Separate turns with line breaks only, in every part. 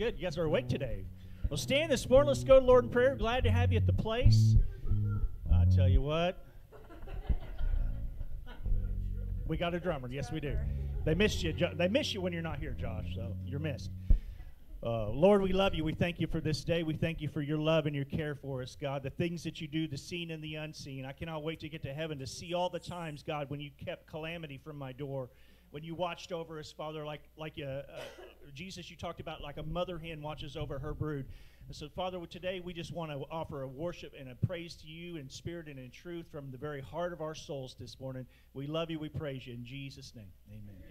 good. You guys are awake today. Well, stand this morning. Let's go to Lord in prayer. Glad to have you at the place. I tell you what, we got a drummer. Yes, we do. They missed you. They miss you when you're not here, Josh. So you're missed. Uh, Lord, we love you. We thank you for this day. We thank you for your love and your care for us, God. The things that you do, the seen and the unseen. I cannot wait to get to heaven to see all the times, God, when you kept calamity from my door, when you watched over us, Father, like like uh, Jesus. You talked about like a mother hen watches over her brood. And so, Father, today we just want to offer a worship and a praise to you in spirit and in truth from the very heart of our souls this morning. We love you. We praise you in Jesus' name. Amen.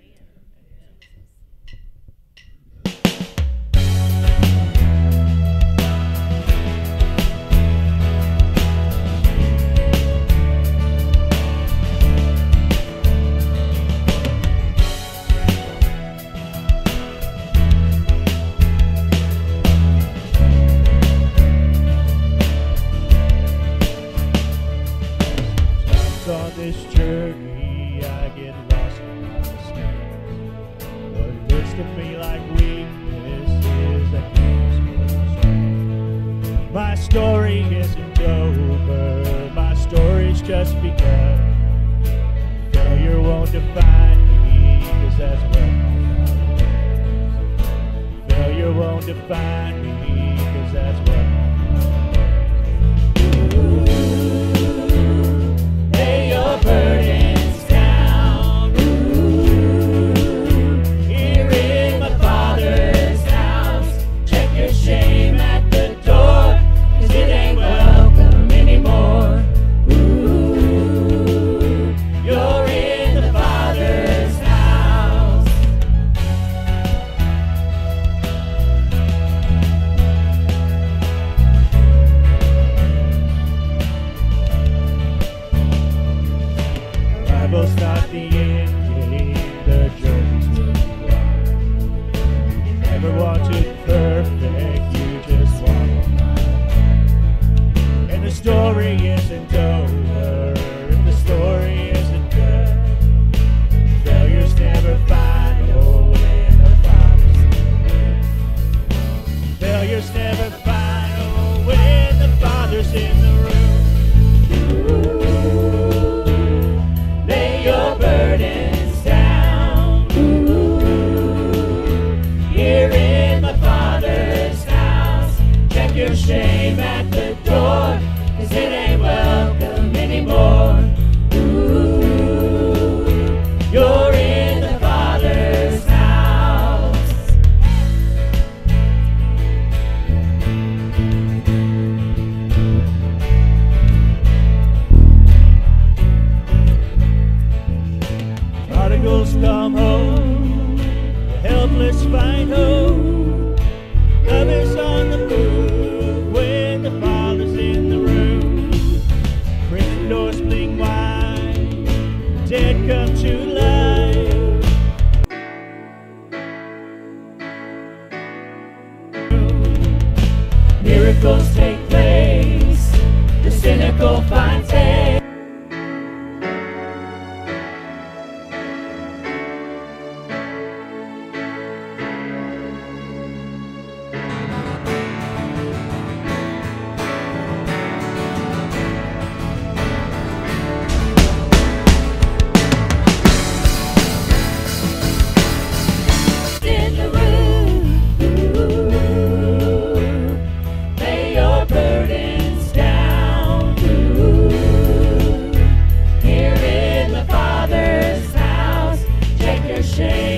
Story isn't over, my story's just begun. Failure won't define me, cause that's what. Failure won't define me, cause that's what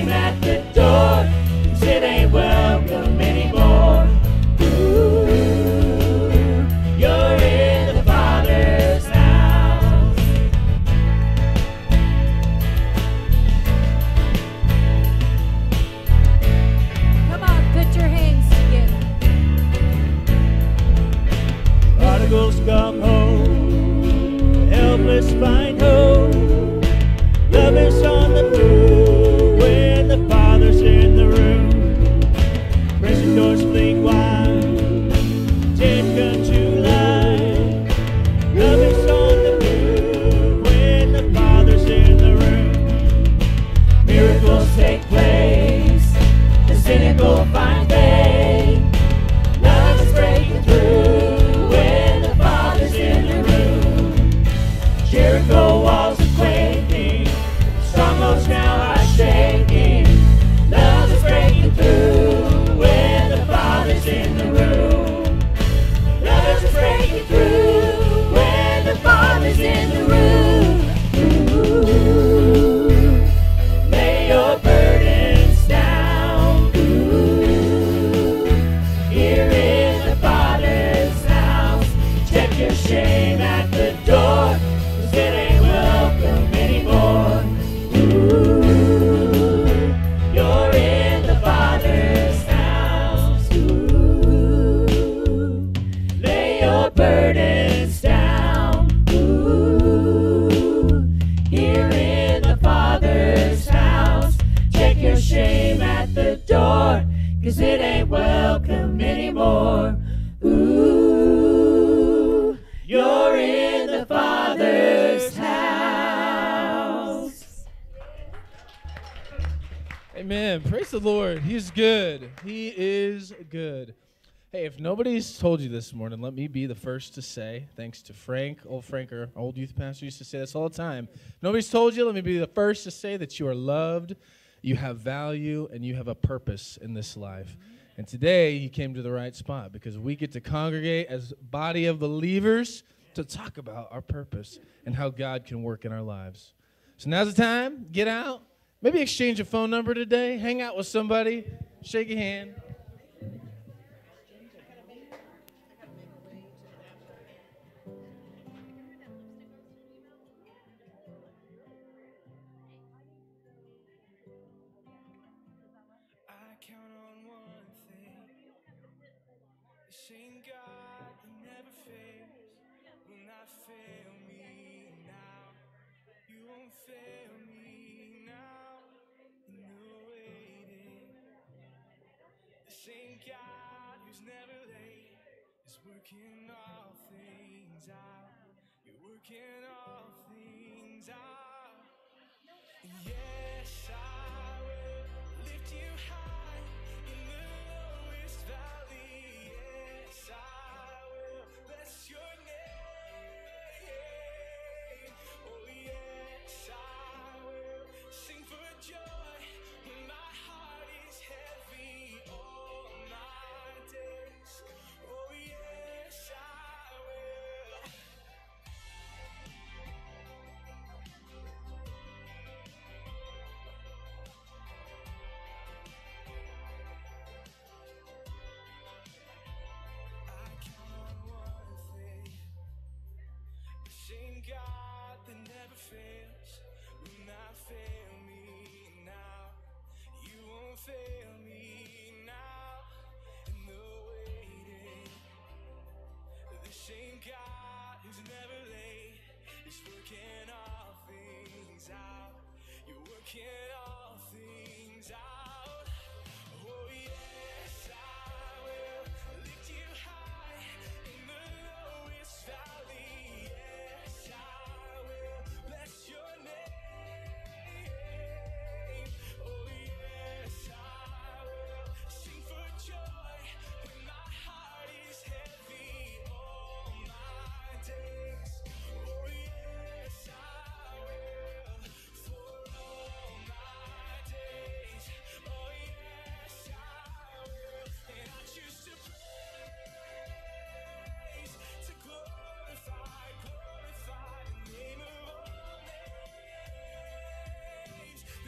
shame
morning, let me be the first to say, thanks to Frank, old Franker, old youth pastor used to say this all the time. Nobody's told you, let me be the first to say that you are loved, you have value, and you have a purpose in this life. And today you came to the right spot because we get to congregate as body of believers to talk about our purpose and how God can work in our lives. So now's the time. Get out. Maybe exchange a phone number today. Hang out with somebody. Shake a hand.
Same God that never fails will not fail me now. You won't fail me now in the waiting. The same God who's never late is working all things out. You're working all things out. Yes, I will lift you high in the lowest valley. Same God who's never late is working all things out. You're working all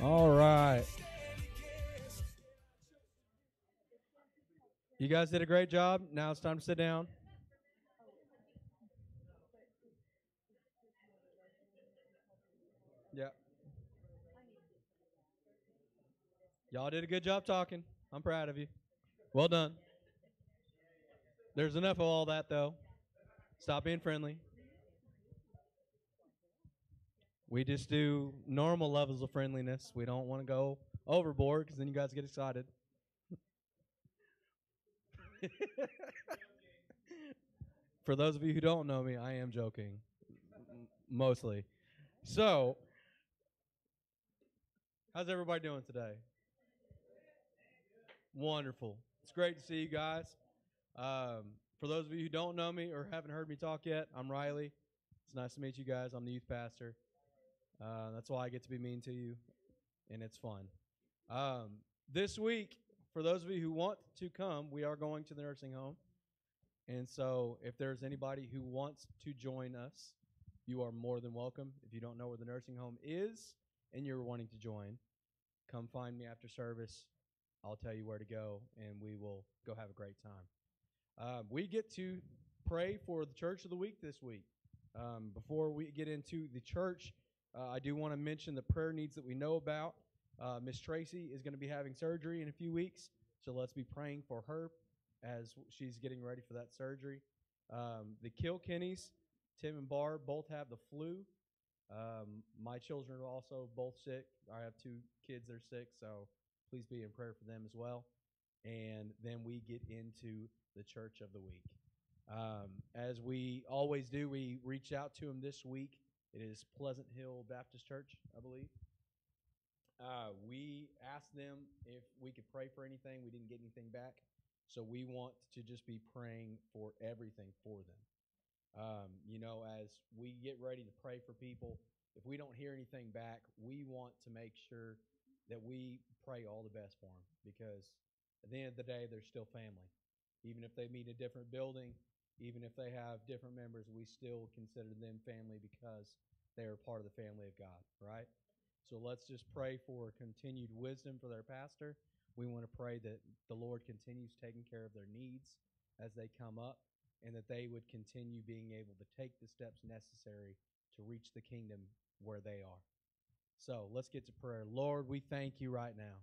All
right. You guys did a great job. Now it's time to sit down. Yeah. Y'all did a good job talking. I'm proud of you. Well done. There's enough of all that, though. Stop being friendly. We just do normal levels of friendliness. We don't want to go overboard because then you guys get excited. For those of you who don't know me, I am joking. Mostly. So, how's everybody doing today? Wonderful. It's great to see you guys. Um, for those of you who don't know me or haven't heard me talk yet, I'm Riley. It's nice to meet you guys. I'm the youth pastor. Uh, that's why I get to be mean to you, and it's fun. Um, this week, for those of you who want to come, we are going to the nursing home. And so, if there's anybody who wants to join us, you are more than welcome. If you don't know where the nursing home is and you're wanting to join, come find me after service. I'll tell you where to go, and we will go have a great time. Um, we get to pray for the church of the week this week. Um, before we get into the church, uh, I do want to mention the prayer needs that we know about. Uh, Miss Tracy is going to be having surgery in a few weeks, so let's be praying for her as she's getting ready for that surgery. Um, the Kilkennys, Tim and Barb, both have the flu. Um, my children are also both sick. I have two kids that are sick, so please be in prayer for them as well. and then we get into the church of the week. Um, as we always do, we reach out to them this week. It is Pleasant Hill Baptist Church, I believe. Uh, we asked them if we could pray for anything. We didn't get anything back. So we want to just be praying for everything for them. Um, you know, as we get ready to pray for people, if we don't hear anything back, we want to make sure that we pray all the best for them because at the end of the day, they're still family. Even if they meet a different building, even if they have different members, we still consider them family because they are part of the family of God, right? So let's just pray for continued wisdom for their pastor. We want to pray that the Lord continues taking care of their needs as they come up and that they would continue being able to take the steps necessary to reach the kingdom where they are. So let's get to prayer. Lord, we thank you right now.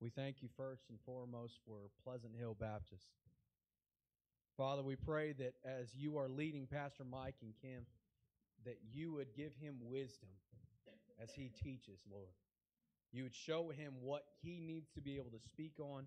We thank you first and foremost for Pleasant Hill Baptist. Father, we pray that as you are leading Pastor Mike and Kim, that you would give him wisdom as he teaches, Lord. You would show him what he needs to be able to speak on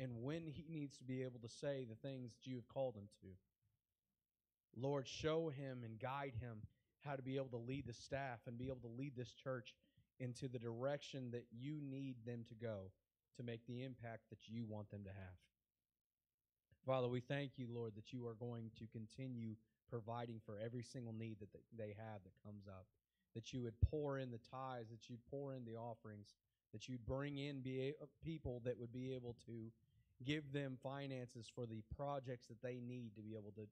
and when he needs to be able to say the things that you have called him to. Lord, show him and guide him how to be able to lead the staff and be able to lead this church into the direction that you need them to go to make the impact that you want them to have. Father, we thank you, Lord, that you are going to continue providing for every single need that they have that comes up. That you would pour in the tithes, that you'd pour in the offerings, that you'd bring in be a- uh, people that would be able to give them finances for the projects that they need to be able to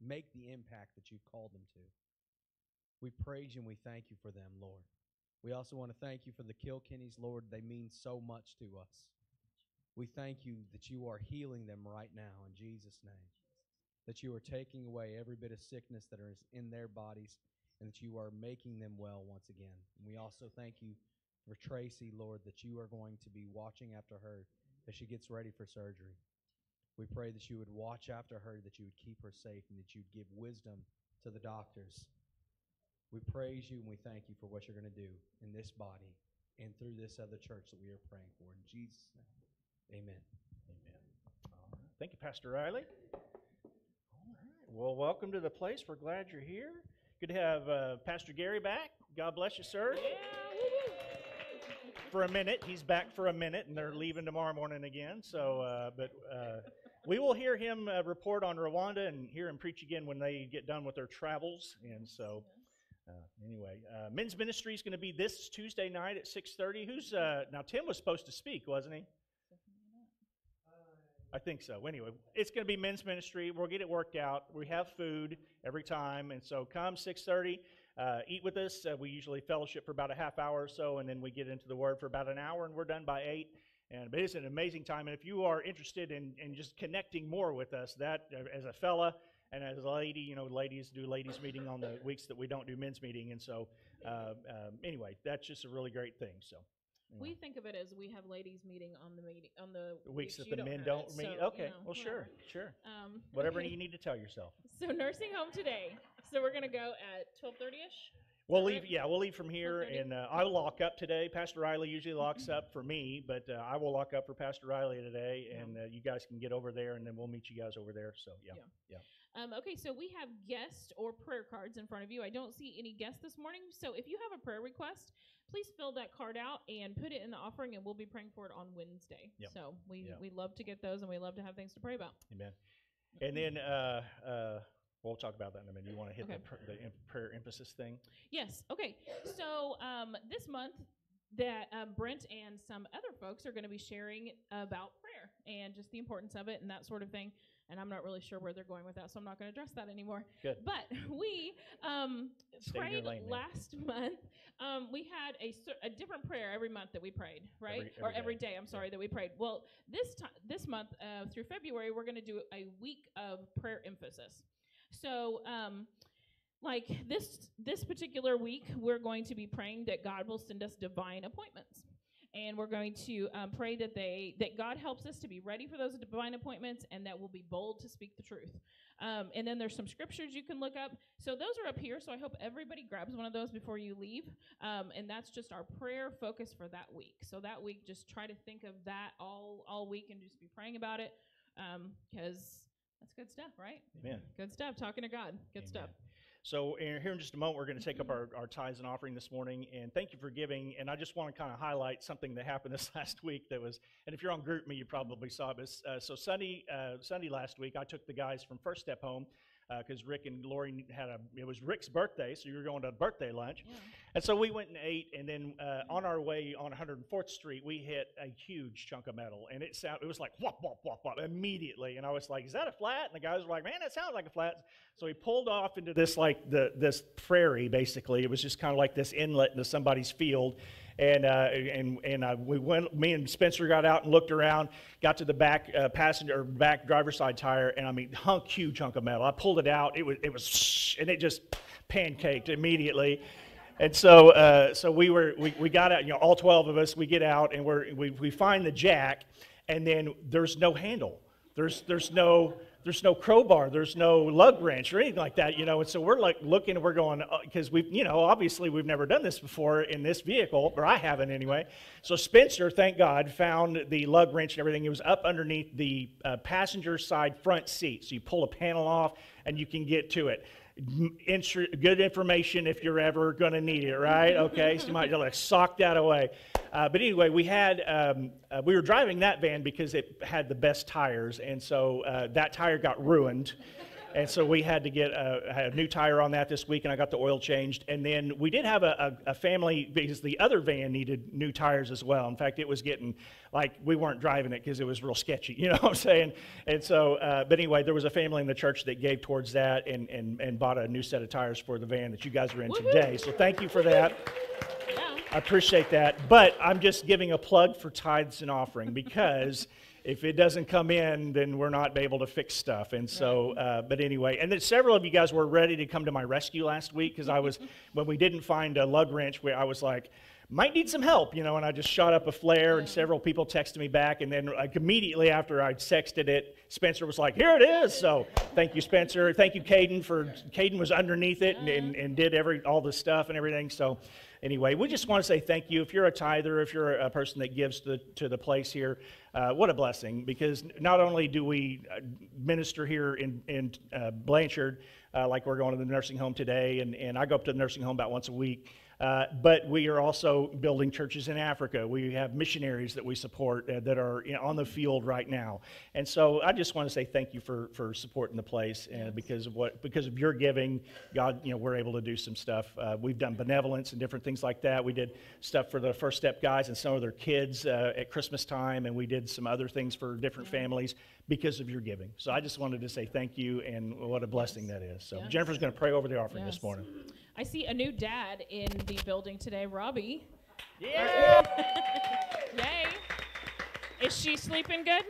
make the impact that you've called them to. We praise you and we thank you for them, Lord. We also want to thank you for the Kilkennys, Lord. They mean so much to us. We thank you that you are healing them right now in Jesus' name. That you are taking away every bit of sickness that is in their bodies and that you are making them well once again. And we also thank you for Tracy, Lord, that you are going to be watching after her as she gets ready for surgery. We pray that you would watch after her, that you would keep her safe, and that you'd give wisdom to the doctors. We praise you and we thank you for what you're going to do in this body and through this other church that we are praying for. In Jesus' name, amen.
Amen. All right. Thank you, Pastor Riley. All right. Well, welcome to the place. We're glad you're here. Good to have uh, Pastor Gary back. God bless you, sir. Yeah. For a minute, he's back for a minute, and they're leaving tomorrow morning again. So, uh, but uh, we will hear him uh, report on Rwanda and hear him preach again when they get done with their travels. And so, uh, anyway, uh, men's ministry is going to be this Tuesday night at 6:30. Who's uh, now? Tim was supposed to speak, wasn't he? I think so. Anyway, it's going to be men's ministry. We'll get it worked out. We have food every time, and so come 6:30, uh, eat with us. Uh, we usually fellowship for about a half hour or so, and then we get into the Word for about an hour, and we're done by eight. And but it's an amazing time. And if you are interested in, in just connecting more with us, that uh, as a fella and as a lady, you know, ladies do ladies meeting on the weeks that we don't do men's meeting, and so uh, um, anyway, that's just a really great thing. So. Anyway.
We think of it as we have ladies meeting on the meeting on the
The weeks that
you
the men don't
it,
meet.
so, you
okay,
know,
well, sure,
whatever.
sure.
Um,
Whatever you need to tell yourself.
So nursing home today. So we're gonna go at twelve thirty ish.
We'll leave.
right?
Yeah, we'll leave from here, and uh, I'll lock up today. Pastor Riley usually locks up for me, but uh, I will lock up for Pastor Riley today,
Yeah.
and uh, you guys can get over there, and then we'll meet you guys over there. So yeah,
Yeah. Um, okay, so we have guest or prayer cards in front of you. I don't see any guests this morning, so if you have a prayer request, please fill that card out and put it in the offering, and we'll be praying for it on Wednesday.
Yep.
So we
Yep.
we love to get those, and we love to have things to pray about.
amen. And then uh, uh, we'll talk about that in a minute. You want to hit
Okay.
the, pr- the prayer emphasis thing?
Yes. Okay. So um, this month, that um, Brent and some other folks are going to be sharing about prayer and just the importance of it and that sort of thing. And I'm not really sure where they're going with that, so I'm not going to address that anymore.
Good.
But we um, prayed
lane,
last month. Um, we had a, a different prayer every month that we prayed, right?
Every-
or
every
every
day.
day. I'm sorry that we prayed. Well, this time, this month uh, through February, we're going to do a week of prayer emphasis. So, um, like this this particular week, we're going to be praying that God will send us divine appointments. And we're going to um, pray that they that God helps us to be ready for those divine appointments, and that we'll be bold to speak the truth. Um, and then there's some scriptures you can look up. So those are up here. So I hope everybody grabs one of those before you leave. Um, and that's just our prayer focus for that week. So that week, just try to think of that all all week and just be praying about it, because that's good stuff, right?
Amen.
Good stuff. Talking to God. Good
Amen.
stuff.
So here in just a moment, we're going to take up our, our tithes and offering this morning, and thank you for giving. And I just want to kind of highlight something that happened this last week that was, and if you're on GroupMe, you probably saw this. Uh, so Sunday, uh, Sunday last week, I took the guys from First Step home because Rick and Lori had a, it was Rick's birthday, so you were going to a birthday lunch.
Yeah.
And so we went and ate, and then uh, on our way on 104th Street, we hit a huge chunk of metal, and it sound it was like whop whop whop whop immediately, and I was like, "Is that a flat?" And the guys were like, "Man, that sounds like a flat." So we pulled off into this like the this prairie, basically. It was just kind of like this inlet into somebody's field, and uh, and and uh, we went. Me and Spencer got out and looked around, got to the back uh, passenger or back driver's side tire, and I mean, hunk huge chunk of metal. I pulled it out. It was it was and it just pancaked immediately. And so, uh, so we were, we, we got out, you know, all 12 of us, we get out and we're, we, we find the jack and then there's no handle. There's, there's no, there's no crowbar. There's no lug wrench or anything like that, you know. And so we're like looking we're going, because we've, you know, obviously we've never done this before in this vehicle, or I haven't anyway. So Spencer, thank God, found the lug wrench and everything. It was up underneath the uh, passenger side front seat. So you pull a panel off and you can get to it good information if you're ever going to need it, right? Okay, so you might like sock that away. Uh, but anyway, we had um, uh, we were driving that van because it had the best tires, and so uh, that tire got ruined. And so we had to get a, a, new tire on that this week, and I got the oil changed. And then we did have a, a, a, family because the other van needed new tires as well. In fact, it was getting like we weren't driving it because it was real sketchy, you know what I'm saying? And so, uh, but anyway, there was a family in the church that gave towards that and, and, and bought a new set of tires for the van that you guys are in
Woo-hoo.
today. So thank you for that.
Yeah.
I appreciate that. But I'm just giving a plug for tithes and offering because if it doesn't come in, then we're not able to fix stuff. And so, uh, but anyway, and then several of you guys were ready to come to my rescue last week because I was, when we didn't find a lug wrench, where I was like, might need some help, you know, and I just shot up a flare, and several people texted me back, and then like immediately after I texted it, Spencer was like, "Here it is." So thank you, Spencer. Thank you, Caden, for Caden was underneath it and, and, and did every all the stuff and everything. So anyway, we just want to say thank you. If you're a tither, if you're a person that gives to, to the place here, uh, what a blessing! Because not only do we uh, minister here in in uh, Blanchard, uh, like we're going to the nursing home today, and and I go up to the nursing home about once a week. Uh, but we are also building churches in Africa. We have missionaries that we support uh, that are you know, on the field right now. And so I just want to say thank you for, for supporting the place. And because of what because of your giving, God, you know, we're able to do some stuff. Uh, we've done benevolence and different things like that. We did stuff for the First Step guys and some of their kids uh, at Christmas time, and we did some other things for different families because of your giving. So I just wanted to say thank you and what a blessing that is. So
Yes.
Jennifer's going to pray over the offering
Yes.
this morning.
I see a new dad in the building today, Robbie.
Yeah.
Yay. Is she sleeping good?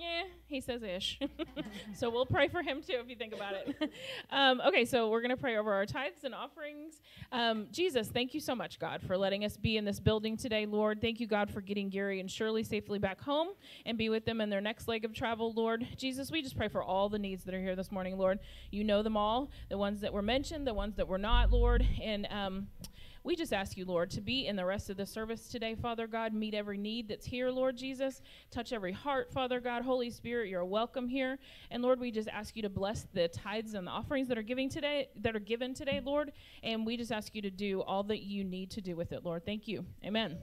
Yeah, he says ish. so we'll pray for him too if you think about it. um, okay, so we're going to pray over our tithes and offerings. Um, Jesus, thank you so much, God, for letting us be in this building today, Lord. Thank you, God, for getting Gary and Shirley safely back home and be with them in their next leg of travel, Lord. Jesus, we just pray for all the needs that are here this morning, Lord. You know them all, the ones that were mentioned, the ones that were not, Lord. And um, we just ask you, Lord, to be in the rest of the service today, Father God. Meet every need that's here, Lord Jesus. Touch every heart, Father God. Holy Spirit, you're welcome here. And Lord, we just ask you to bless the tithes and the offerings that are giving today, that are given today, Lord. And we just ask you to do all that you need to do with it, Lord. Thank you. Amen.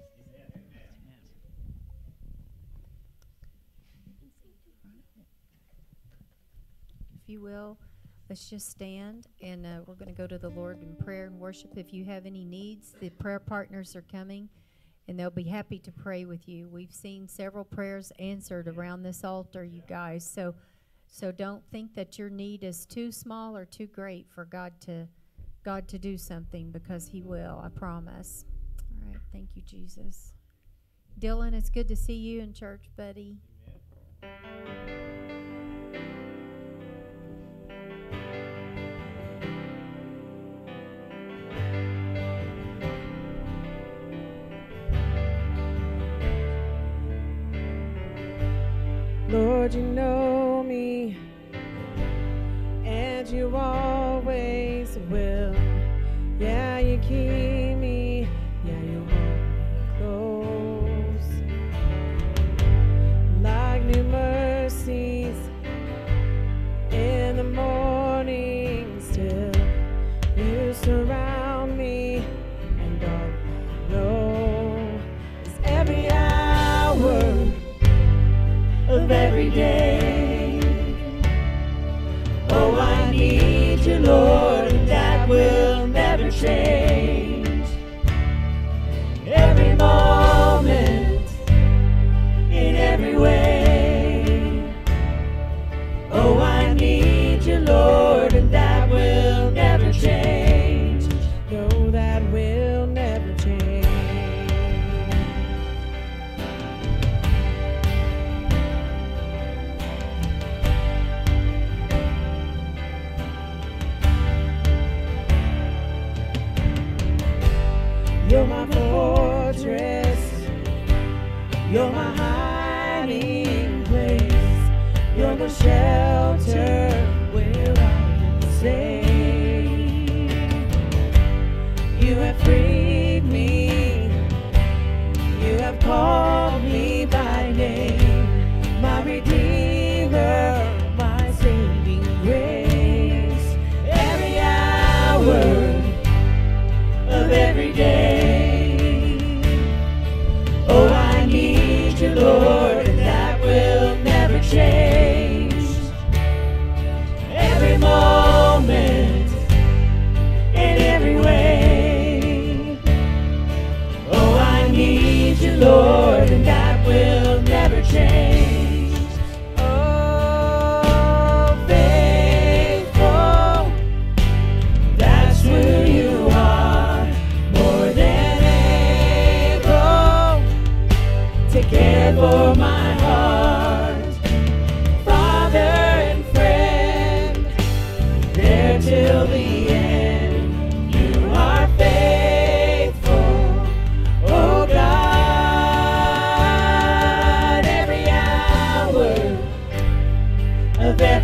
if you will, let's just stand and uh, we're going to go to the Lord in prayer and worship. If you have any needs, the prayer partners are coming and they'll be happy to pray with you. We've seen several prayers answered around this altar, you guys. So, so don't think that your need is too small or too great for God to, God to do something because He will. I promise. All right, thank you, Jesus. Dylan, it's good to see you in church, buddy.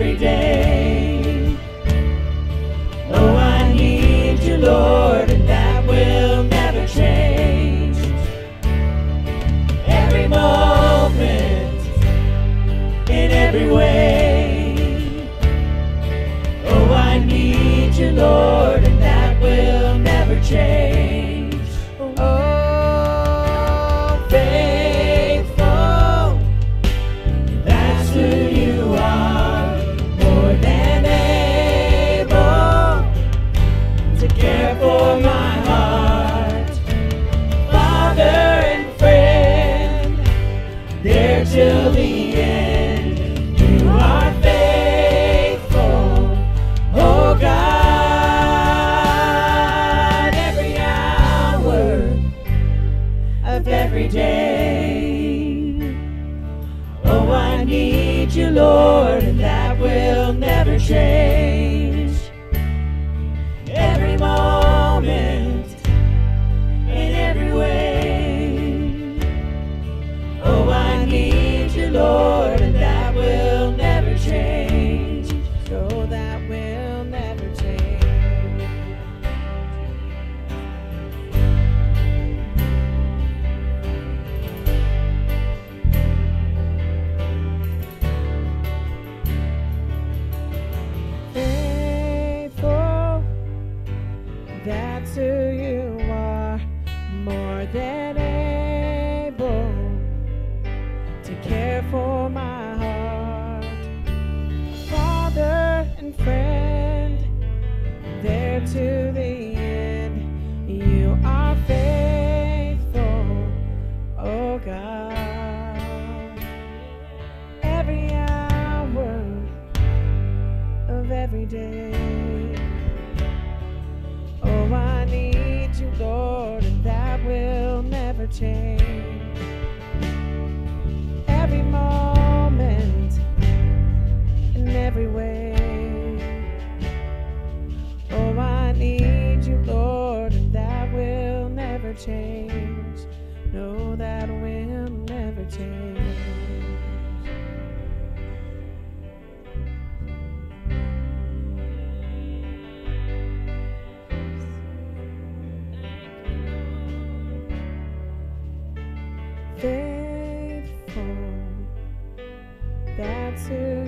Every day.
faithful. That's who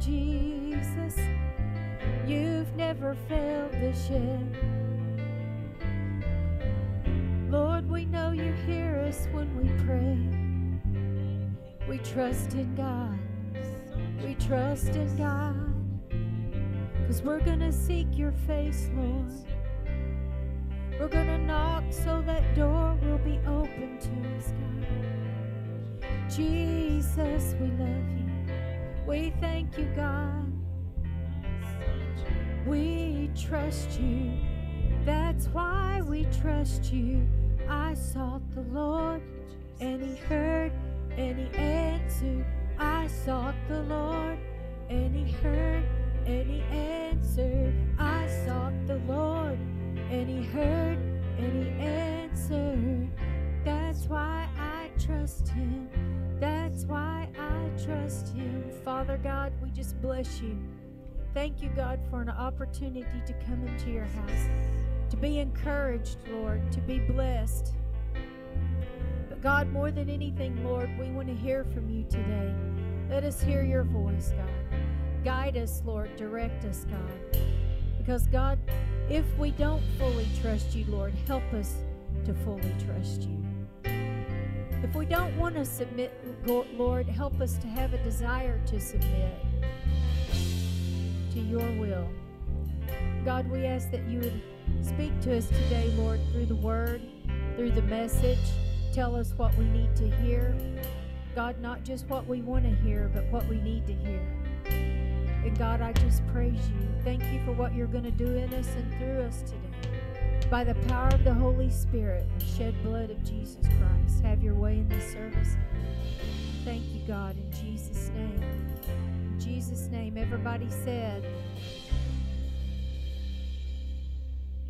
Jesus. You've never failed us yet. Lord, we know you hear us when we pray. We trust in God. We trust in God. Because we're to seek your face, Lord. We're to knock so that door will be open to us, God. Jesus, we love you. We thank you, God. We trust you. That's why we trust you. I sought the Lord, and He heard, and He answered. I sought the Lord, and He heard, and He answered. I sought the Lord, and He heard, and He answered. That's why I trust Him. That's why I trust you. Father God, we just bless you. Thank you, God, for an opportunity to come into your house, to be encouraged, Lord, to be blessed. But God, more than anything, Lord, we want to hear from you today. Let us hear your voice, God. Guide us, Lord. Direct us, God. Because, God, if we don't fully trust you, Lord, help us to fully trust you. If we don't want to submit, Lord, help us to have a desire to submit to your will. God, we ask that you would speak to us today, Lord, through the word, through the message. Tell us what we need to hear. God, not just what we want to hear, but what we need to hear. And God, I just praise you. Thank you for what you're going to do in us and through us today. By the power of the Holy Spirit and shed blood of Jesus Christ, have your way in this service. Thank you, God, in Jesus' name. In Jesus' name, everybody said,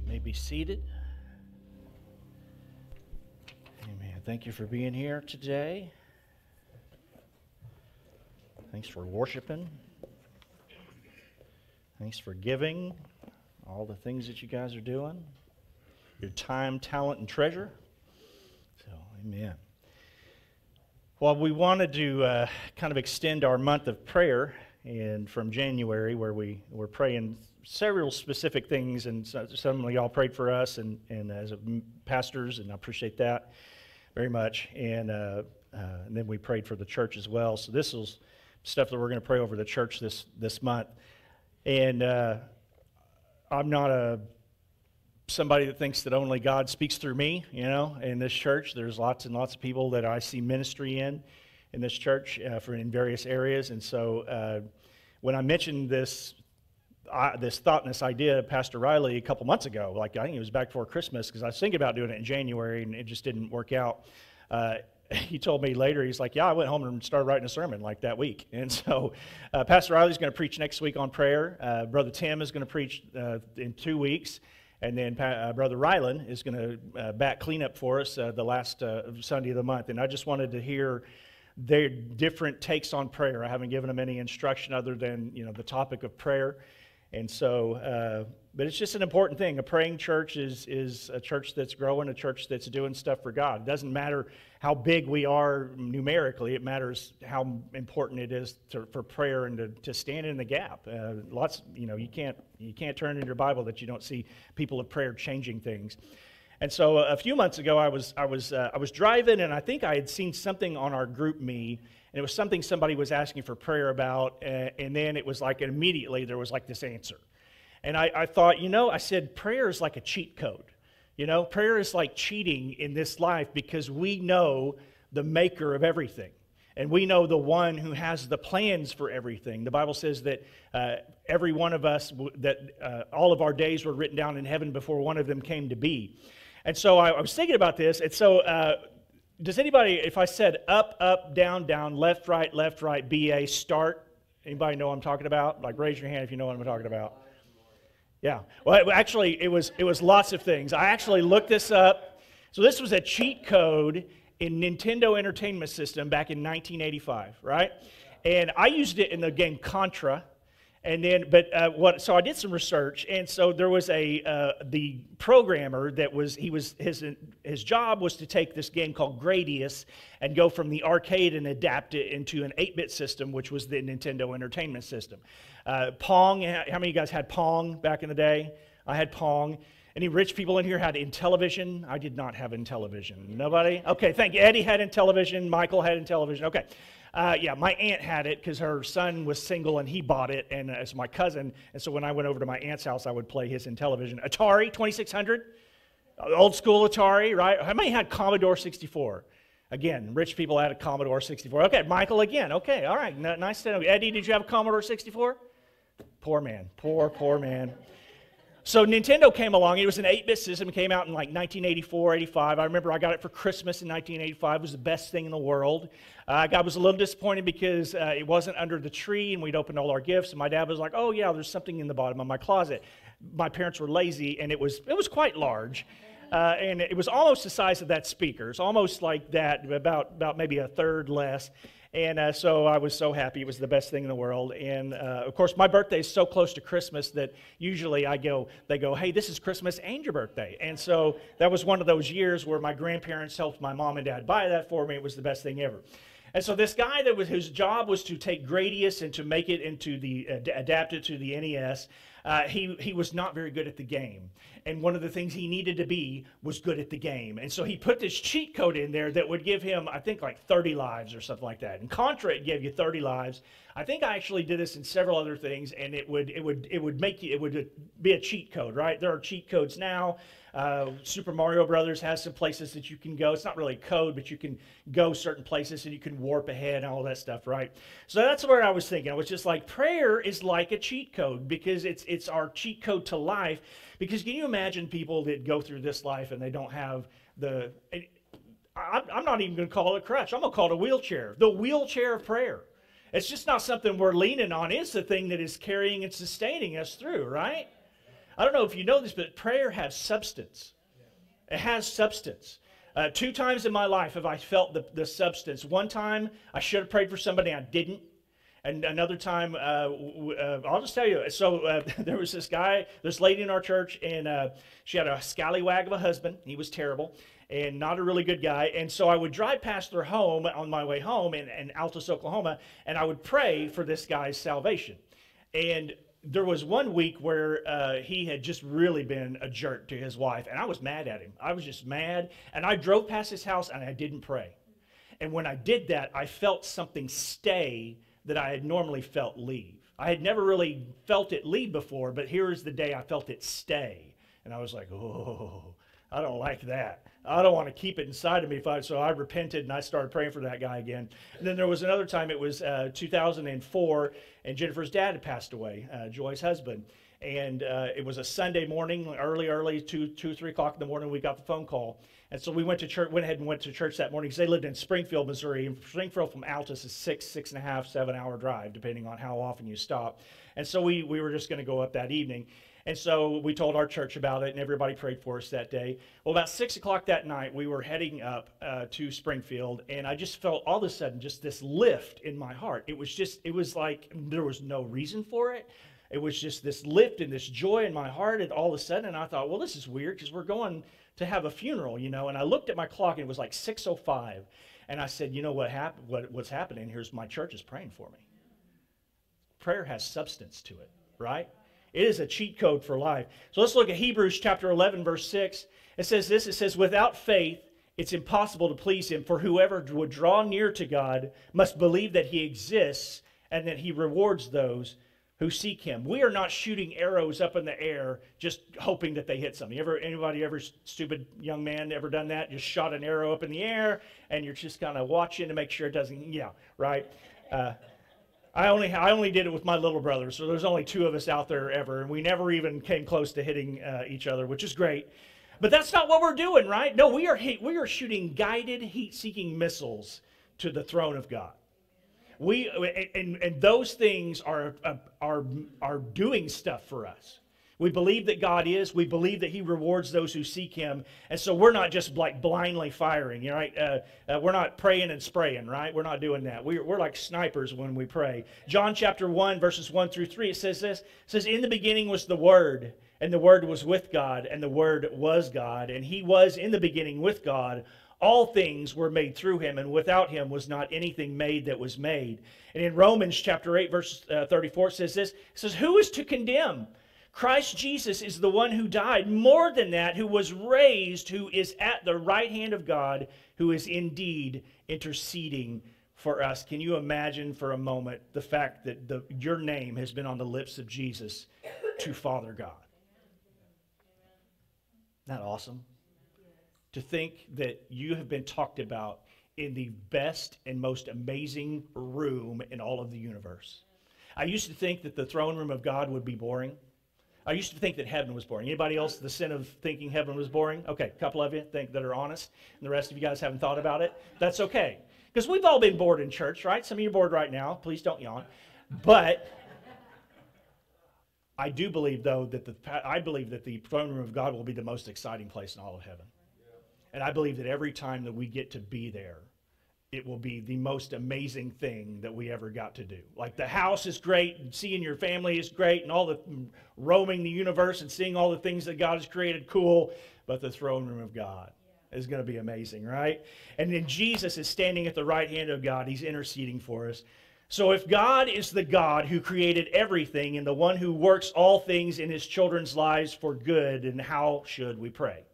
You may be seated. Amen. Thank you for being here today. Thanks for worshiping. Thanks for giving all the things that you guys are doing. Your time, talent, and treasure. So, amen. Well, we wanted to uh, kind of extend our month of prayer, and from January, where we were praying several specific things, and so, some of y'all prayed for us, and, and as pastors, and I appreciate that very much. And, uh, uh, and then we prayed for the church as well. So this is stuff that we're going to pray over the church this this month. And uh, I'm not a somebody that thinks that only God speaks through me, you know, in this church. There's lots and lots of people that I see ministry in in this church uh, for in various areas. And so uh, when I mentioned this uh, this thought and this idea to Pastor Riley a couple months ago, like I think it was back before Christmas, because I was thinking about doing it in January and it just didn't work out. Uh, he told me later, he's like, Yeah, I went home and started writing a sermon like that week. And so uh, Pastor Riley's going to preach next week on prayer. Uh, Brother Tim is going to preach uh, in two weeks. And then uh, Brother Rylan is going to uh, back cleanup for us uh, the last Sunday of the month. And I just wanted to hear their different takes on prayer. I haven't given them any instruction other than you know the topic of prayer. And so, uh, but it's just an important thing. A praying church is, is a church that's growing, a church that's doing stuff for God. It doesn't matter how big we are numerically, it matters how important it is to, for prayer and to, to stand in the gap. Uh, lots, you know, you can't, you can't turn in your Bible that you don't see people of prayer changing things. And so a few months ago, I was, I was, uh, I was driving, and I think I had seen something on our GroupMe, and it was something somebody was asking for prayer about, uh, and then it was like immediately there was like this answer. And I, I thought, you know, I said, prayer is like a cheat code. You know, prayer is like cheating in this life because we know the maker of everything. And we know the one who has the plans for everything. The Bible says that uh, every one of us, that uh, all of our days were written down in heaven before one of them came to be. And so I, I was thinking about this. And so uh, does anybody, if I said up, up, down, down, left, right, left, right, BA, start, anybody know what I'm talking about? Like raise your hand if you know what I'm talking about. Yeah. Well, actually, it was, it was lots of things. I actually looked this up. So this was a cheat code in Nintendo Entertainment System back in 1985, right? And I used it in the game Contra and then but uh, what so i did some research and so there was a uh, the programmer that was he was his his job was to take this game called gradius and go from the arcade and adapt it into an 8-bit system which was the nintendo entertainment system uh, pong how many of you guys had pong back in the day i had pong any rich people in here had Intellivision? I did not have Intellivision. Nobody? Okay, thank you. Eddie had Intellivision. Michael had Intellivision. Okay. Uh, yeah, my aunt had it because her son was single and he bought it, and as my cousin. And so when I went over to my aunt's house, I would play his Intellivision. Atari 2600, old school Atari, right? How many had Commodore 64? Again, rich people had a Commodore 64. Okay, Michael again. Okay, all right, N- nice to know. Eddie, did you have a Commodore 64? Poor man, poor, poor man. So Nintendo came along. It was an 8-bit system. It came out in like 1984, 85. I remember I got it for Christmas in 1985. It was the best thing in the world. Uh, I was a little disappointed because uh, it wasn't under the tree, and we'd opened all our gifts. And my dad was like, "Oh yeah, there's something in the bottom of my closet." My parents were lazy, and it was it was quite large. Uh, and it was almost the size of that speaker. It's almost like that, about, about maybe a third less. And uh, so I was so happy. It was the best thing in the world. And uh, of course, my birthday is so close to Christmas that usually I go, they go, hey, this is Christmas and your birthday. And so that was one of those years where my grandparents helped my mom and dad buy that for me. It was the best thing ever. And so this guy that was whose job was to take Gradius and to make it into the uh, adapt it to the NES uh, he, he was not very good at the game. And one of the things he needed to be was good at the game. And so he put this cheat code in there that would give him, I think, like 30 lives or something like that. And Contra, it gave you 30 lives. I think I actually did this in several other things, and it would, it would, it would make you, it would be a cheat code, right? There are cheat codes now. Uh, Super Mario Brothers has some places that you can go. It's not really code, but you can go certain places and you can warp ahead and all that stuff, right? So that's where I was thinking. I was just like, prayer is like a cheat code because it's it's our cheat code to life. Because can you imagine people that go through this life and they don't have the I'm not even going to call it a crutch. I'm going to call it a wheelchair. The wheelchair of prayer. It's just not something we're leaning on. It's the thing that is carrying and sustaining us through, right? I don't know if you know this, but prayer has substance. It has substance. Uh, two times in my life have I felt the, the substance. One time I should have prayed for somebody, I didn't. And another time, uh, uh, I'll just tell you. So uh, there was this guy, this lady in our church, and uh, she had a scallywag of a husband. He was terrible and not a really good guy. And so I would drive past their home on my way home in, in Altus, Oklahoma, and I would pray for this guy's salvation. And there was one week where uh, he had just really been a jerk to his wife, and I was mad at him. I was just mad, and I drove past his house and I didn't pray. And when I did that, I felt something stay that I had normally felt leave. I had never really felt it leave before, but here is the day I felt it stay. And I was like, oh, I don't like that. I don't want to keep it inside of me. So I repented and I started praying for that guy again. And then there was another time, it was uh, 2004, and Jennifer's dad had passed away, uh, Joy's husband. And uh, it was a Sunday morning, early, early, two, two, three o'clock in the morning. We got the phone call, and so we went to church. Went ahead and went to church that morning because they lived in Springfield, Missouri. And Springfield from Altus is six, six and a half, seven hour drive, depending on how often you stop. And so we we were just going to go up that evening. And so we told our church about it, and everybody prayed for us that day. Well, about six o'clock that night, we were heading up uh, to Springfield, and I just felt all of a sudden just this lift in my heart. It was just, it was like there was no reason for it. It was just this lift and this joy in my heart, and all of a sudden, and I thought, well, this is weird because we're going to have a funeral, you know. And I looked at my clock, and it was like 6:05, and I said, you know what happened? What, what's happening? Here's my church is praying for me. Prayer has substance to it, right? It is a cheat code for life. So let's look at Hebrews chapter 11, verse 6. It says this it says, Without faith, it's impossible to please him, for whoever would draw near to God must believe that he exists and that he rewards those who seek him. We are not shooting arrows up in the air just hoping that they hit something. Ever anybody ever stupid young man ever done that? Just shot an arrow up in the air and you're just kind of watching to make sure it doesn't yeah, right? Uh, I only I only did it with my little brother, so there's only two of us out there ever, and we never even came close to hitting uh, each other, which is great. But that's not what we're doing, right? No, we are we are shooting guided heat-seeking missiles to the throne of God. We and and those things are uh, are are doing stuff for us. We believe that God is. We believe that He rewards those who seek Him. And so we're not just like blindly firing, you know, right? Uh, uh, we're not praying and spraying, right? We're not doing that. We're, we're like snipers when we pray. John chapter 1, verses 1 through 3, it says this. It says, In the beginning was the Word, and the Word was with God, and the Word was God, and He was in the beginning with God. All things were made through him, and without him was not anything made that was made. And in Romans chapter 8, verse uh, 34, it says this It says, Who is to condemn? Christ Jesus is the one who died, more than that, who was raised, who is at the right hand of God, who is indeed interceding for us. Can you imagine for a moment the fact that the, your name has been on the lips of Jesus to Father God? Isn't that awesome? To think that you have been talked about in the best and most amazing room in all of the universe. I used to think that the throne room of God would be boring. I used to think that heaven was boring. Anybody else the sin of thinking heaven was boring? Okay, a couple of you think that are honest, and the rest of you guys haven't thought about it. That's okay. Because we've all been bored in church, right? Some of you are bored right now. Please don't yawn. But I do believe, though, that the I believe that the throne room of God will be the most exciting place in all of heaven. And I believe that every time that we get to be there, it will be the most amazing thing that we ever got to do. Like the house is great, and seeing your family is great, and all the mm, roaming the universe and seeing all the things that God has created, cool. But the throne room of God is going to be amazing, right? And then Jesus is standing at the right hand of God. He's interceding for us. So if God is the God who created everything and the one who works all things in his children's lives for good, then how should we pray?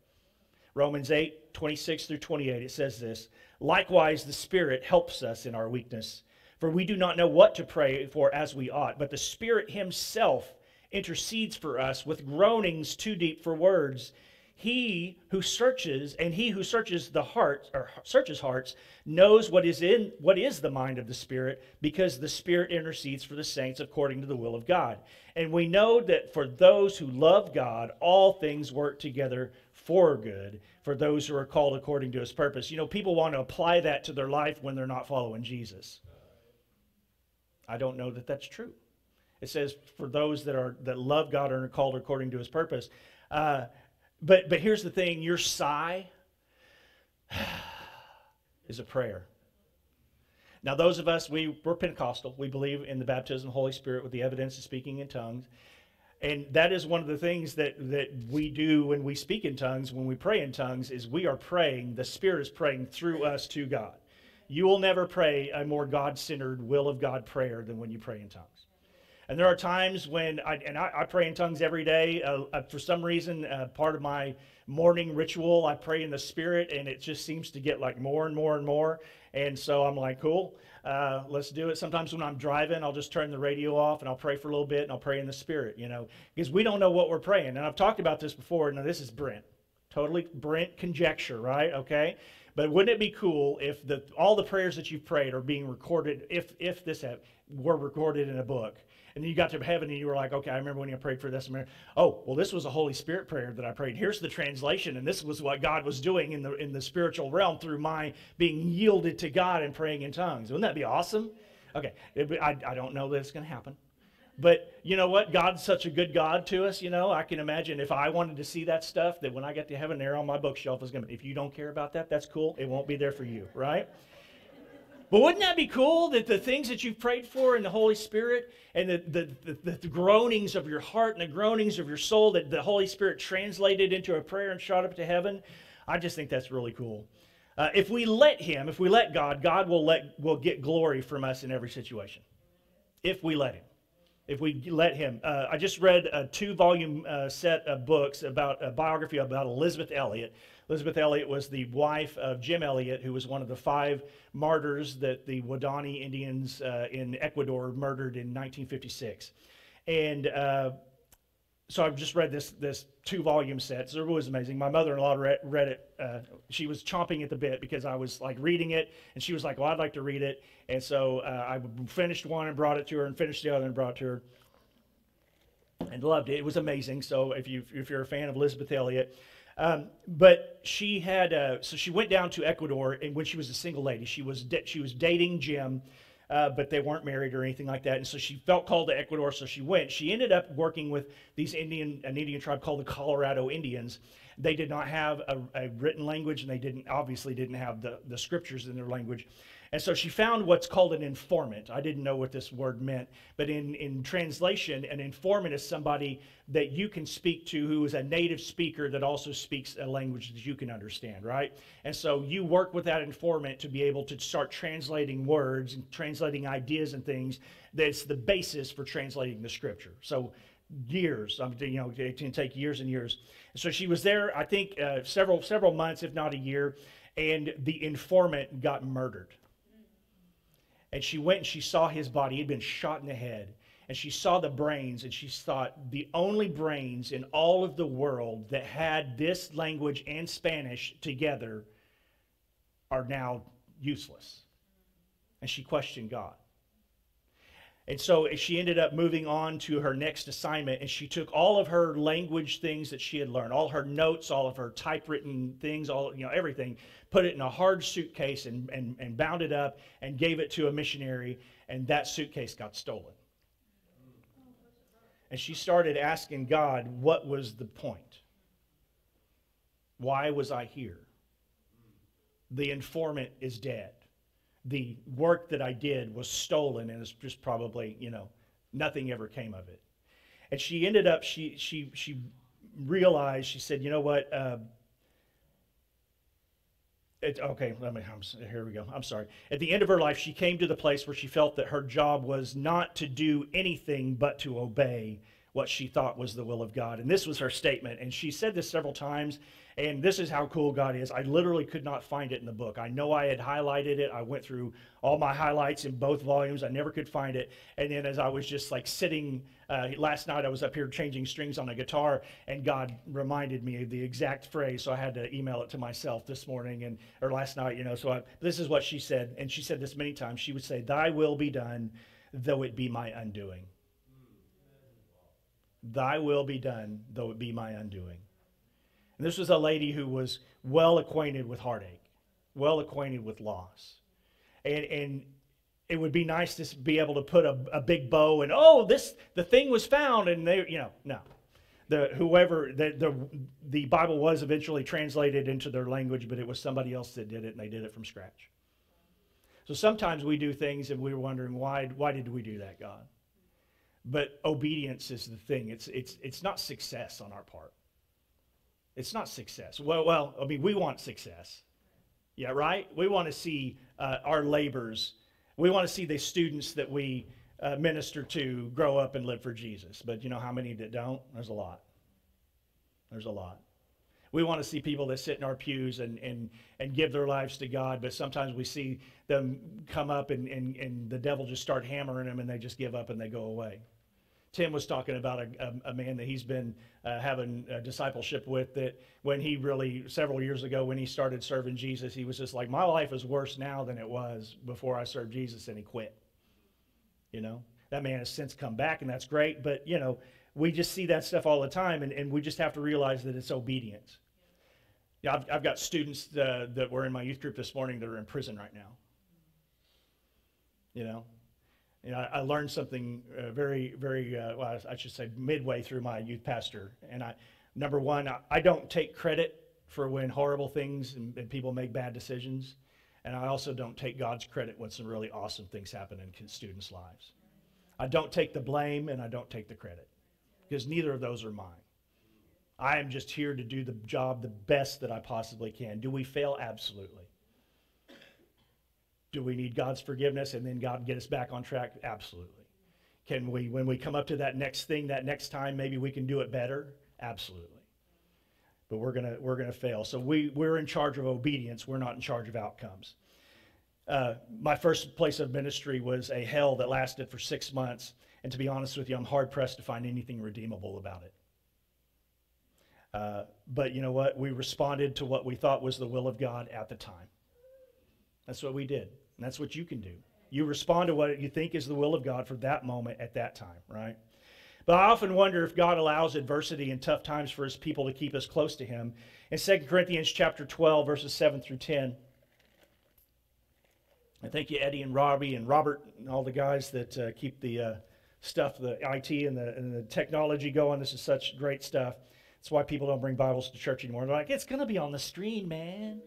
Romans 8, 26 through 28, it says this. Likewise, the Spirit helps us in our weakness. For we do not know what to pray for as we ought, but the Spirit Himself intercedes for us with groanings too deep for words. He who searches and he who searches the heart or searches hearts knows what is in what is the mind of the Spirit, because the Spirit intercedes for the saints according to the will of God. And we know that for those who love God, all things work together for good for those who are called according to his purpose. You know, people want to apply that to their life when they're not following Jesus. I don't know that that's true. It says for those that are that love God and are called according to his purpose. Uh, but but here's the thing: your sigh, is a prayer. Now, those of us, we, we're Pentecostal. We believe in the baptism of the Holy Spirit with the evidence of speaking in tongues. And that is one of the things that, that we do when we speak in tongues, when we pray in tongues, is we are praying, the Spirit is praying through us to God. You will never pray a more God centered, will of God prayer than when you pray in tongues. And there are times when, I, and I, I pray in tongues every day. Uh, uh, for some reason, uh, part of my morning ritual, I pray in the Spirit, and it just seems to get like more and more and more. And so I'm like, cool, uh, let's do it. Sometimes when I'm driving, I'll just turn the radio off and I'll pray for a little bit and I'll pray in the Spirit, you know, because we don't know what we're praying. And I've talked about this before. Now, this is Brent, totally Brent conjecture, right? Okay. But wouldn't it be cool if the all the prayers that you've prayed are being recorded? If if this were recorded in a book, and you got to heaven and you were like, okay, I remember when you prayed for this. Oh, well, this was a Holy Spirit prayer that I prayed. Here's the translation, and this was what God was doing in the in the spiritual realm through my being yielded to God and praying in tongues. Wouldn't that be awesome? Okay, it, I, I don't know that it's going to happen. But you know what? God's such a good God to us. You know, I can imagine if I wanted to see that stuff, that when I get to heaven, there on my bookshelf is going to. If you don't care about that, that's cool. It won't be there for you, right? But wouldn't that be cool that the things that you've prayed for in the Holy Spirit and the, the, the, the, groanings of your heart and the groanings of your soul that the Holy Spirit translated into a prayer and shot up to heaven? I just think that's really cool. Uh, if we let Him, if we let God, God will, let, will get glory from us in every situation. If we let Him. If we let Him. Uh, I just read a two volume uh, set of books about a biography about Elisabeth Elliot. Elisabeth Elliot was the wife of Jim Elliot, who was one of the five martyrs that the Waodani Indians uh, in Ecuador murdered in 1956. And uh, so I've just read this this two volume set. So it was amazing. My mother-in-law read, read it. Uh, she was chomping at the bit because I was like reading it, and she was like, "Well, I'd like to read it." And so uh, I finished one and brought it to her, and finished the other and brought it to her, and loved it. It was amazing. So if you if you're a fan of Elisabeth Elliot, um, but she had, uh, so she went down to Ecuador, and when she was a single lady, she was she was dating Jim, uh, but they weren't married or anything like that. And so she felt called to Ecuador, so she went. She ended up working with these Indian, an Indian tribe called the Colorado Indians. They did not have a, a written language, and they didn't obviously didn't have the, the scriptures in their language. And so she found what's called an informant. I didn't know what this word meant, but in, in translation, an informant is somebody that you can speak to who is a native speaker that also speaks a language that you can understand, right? And so you work with that informant to be able to start translating words and translating ideas and things that's the basis for translating the scripture. So years, you know, it can take years and years. So she was there, I think, uh, several several months, if not a year, and the informant got murdered. And she went and she saw his body. He'd been shot in the head. And she saw the brains, and she thought, the only brains in all of the world that had this language and Spanish together are now useless. And she questioned God. And so she ended up moving on to her next assignment, and she took all of her language things that she had learned, all her notes, all of her typewritten things, all you know, everything, put it in a hard suitcase and, and, and bound it up and gave it to a missionary, and that suitcase got stolen. And she started asking God, what was the point? Why was I here? The informant is dead the work that I did was stolen and it's just probably, you know, nothing ever came of it. And she ended up, she, she, she realized, she said, you know what? Uh, it, okay, let me, I'm, here we go. I'm sorry. At the end of her life, she came to the place where she felt that her job was not to do anything but to obey what she thought was the will of God. And this was her statement. And she said this several times. And this is how cool God is. I literally could not find it in the book. I know I had highlighted it. I went through all my highlights in both volumes. I never could find it. And then as I was just like sitting uh, last night, I was up here changing strings on a guitar, and God reminded me of the exact phrase. So I had to email it to myself this morning and or last night. You know, so I, this is what she said, and she said this many times. She would say, "Thy will be done, though it be my undoing." Thy will be done, though it be my undoing. And this was a lady who was well acquainted with heartache, well acquainted with loss. And, and it would be nice to be able to put a, a big bow and, oh, this, the thing was found. And they, you know, no. The, whoever, the, the, the Bible was eventually translated into their language, but it was somebody else that did it and they did it from scratch. So sometimes we do things and we're wondering why why did we do that, God? But obedience is the thing. It's it's it's not success on our part. It's not success. Well, well, I mean, we want success. Yeah, right? We want to see uh, our labors. We want to see the students that we uh, minister to grow up and live for Jesus. But you know how many that don't? There's a lot. There's a lot. We want to see people that sit in our pews and, and, and give their lives to God, but sometimes we see them come up and, and, and the devil just start hammering them and they just give up and they go away. Tim was talking about a, a, a man that he's been uh, having a discipleship with that when he really, several years ago, when he started serving Jesus, he was just like, My life is worse now than it was before I served Jesus, and he quit. You know, that man has since come back, and that's great, but, you know, we just see that stuff all the time, and, and we just have to realize that it's obedience. Yeah, I've, I've got students uh, that were in my youth group this morning that are in prison right now. You know, you know, I, I learned something uh, very, very, uh, well, I should say midway through my youth pastor. And I, number one, I, I don't take credit for when horrible things and, and people make bad decisions. And I also don't take God's credit when some really awesome things happen in students' lives. I don't take the blame and I don't take the credit because neither of those are mine. I am just here to do the job the best that I possibly can. Do we fail? Absolutely. Do we need God's forgiveness and then God get us back on track? Absolutely. Can we, when we come up to that next thing, that next time, maybe we can do it better? Absolutely. But we're gonna we're gonna fail. So we we're in charge of obedience. We're not in charge of outcomes. Uh, my first place of ministry was a hell that lasted for six months, and to be honest with you, I'm hard pressed to find anything redeemable about it. Uh, but you know what? We responded to what we thought was the will of God at the time. That's what we did. And that's what you can do. You respond to what you think is the will of God for that moment at that time, right? But I often wonder if God allows adversity and tough times for his people to keep us close to him. In 2 Corinthians chapter 12, verses 7 through 10, I thank you, Eddie and Robbie and Robert and all the guys that uh, keep the uh, stuff, the IT and the, and the technology going. This is such great stuff. That's why people don't bring Bibles to church anymore. They're like, it's going to be on the screen, man.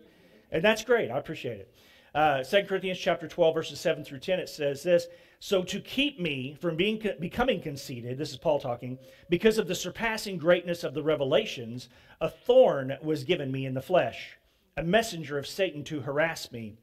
And that's great. I appreciate it. Uh, 2 Corinthians chapter 12, verses 7 through 10, it says this So to keep me from being becoming conceited, this is Paul talking, because of the surpassing greatness of the revelations, a thorn was given me in the flesh, a messenger of Satan to harass me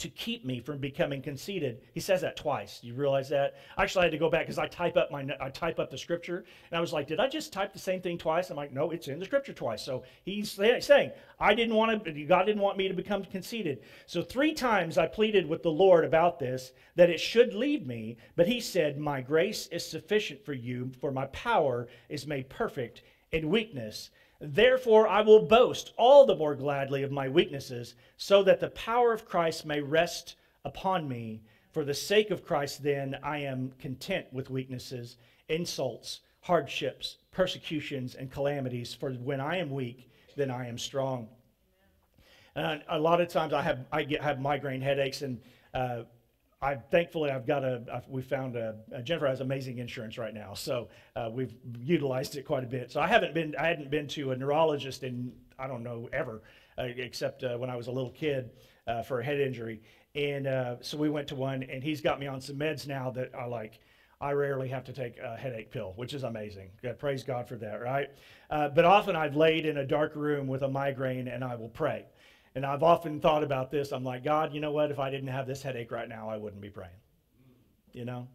to keep me from becoming conceited. He says that twice. You realize that? Actually, I had to go back because I type up my I type up the scripture, and I was like, did I just type the same thing twice? I'm like, no, it's in the scripture twice. So he's saying, I didn't want to. God didn't want me to become conceited. So three times I pleaded with the Lord about this that it should leave me, but He said, my grace is sufficient for you, for my power is made perfect in weakness. Therefore, I will boast all the more gladly of my weaknesses, so that the power of Christ may rest upon me. For the sake of Christ, then, I am content with weaknesses, insults, hardships, persecutions, and calamities. For when I am weak, then I am strong. And a lot of times I have I get have migraine headaches, and uh, I thankfully I've got a I've, we found a, a, Jennifer has amazing insurance right now, so uh, we've utilized it quite a bit. So I haven't been I hadn't been to a neurologist in I don't know ever, uh, except uh, when I was a little kid uh, for a head injury, and uh, so we went to one, and he's got me on some meds now that are like. I rarely have to take a headache pill, which is amazing. God, praise God for that, right? Uh, but often I've laid in a dark room with a migraine and I will pray. And I've often thought about this. I'm like, God, you know what? If I didn't have this headache right now, I wouldn't be praying. You know?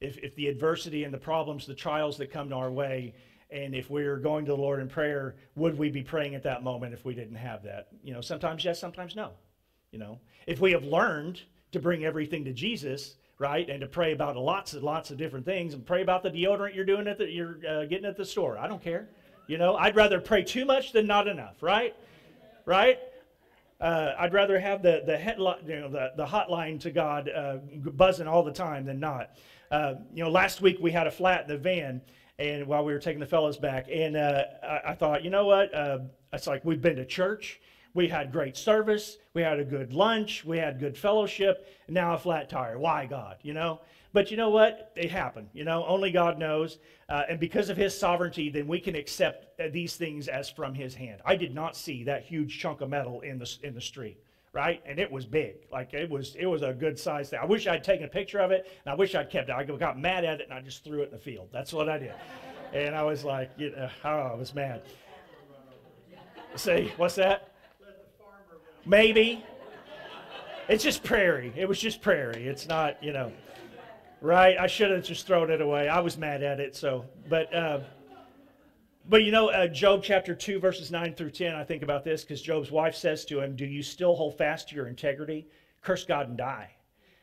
If, if the adversity and the problems, the trials that come to our way, and if we're going to the Lord in prayer, would we be praying at that moment if we didn't have that? You know, sometimes yes, sometimes no. You know, if we have learned to bring everything to Jesus, right, and to pray about lots and lots of different things, and pray about the deodorant you're doing at the you're uh, getting at the store. I don't care. You know, I'd rather pray too much than not enough, right? Right? Uh, I'd rather have the the headline, you know, the, the hotline to God uh, buzzing all the time than not. Uh, you know, last week we had a flat in the van, and while we were taking the fellows back, and uh, I, I, thought, you know what? Uh, it's like we've been to church, we had great service, we had a good lunch, we had good fellowship, now a flat tire. Why, God? You know. But you know what? It happened. You know, only God knows. Uh, and because of his sovereignty, then we can accept uh, these things as from his hand. I did not see that huge chunk of metal in the, in the street. right? And it was big. Like it was it was a good size thing. I wish I'd taken a picture of it, and I wish I'd kept it. I got mad at it, and I just threw it in the field. That's what I did. And I was like, you know, oh, I was mad. See, what's that? Maybe. It's just prairie. It was just prairie. It's not, you know, right? I should have just thrown it away. I was mad at it. So, but, uh, but you know, uh, Job chapter 2, verses 9 through 10, I think about this because Job's wife says to him, Do you still hold fast to your integrity? Curse God and die.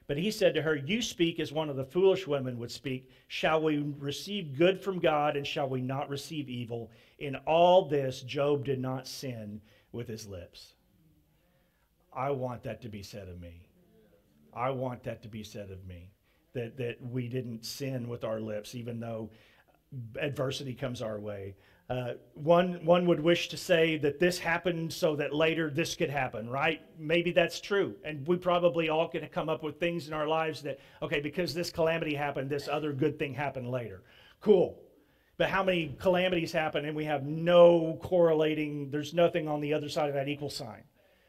But he said to her, You speak as one of the foolish women would speak. Shall we receive good from God and shall we not receive evil? In all this, Job did not sin with his lips. I want that to be said of me. I want that to be said of me. That, that we didn't sin with our lips, even though adversity comes our way. Uh, one, one would wish to say that this happened so that later this could happen, right? Maybe that's true. And we probably all could come up with things in our lives that, okay, because this calamity happened, this other good thing happened later. Cool. But how many calamities happen and we have no correlating, there's nothing on the other side of that equal sign?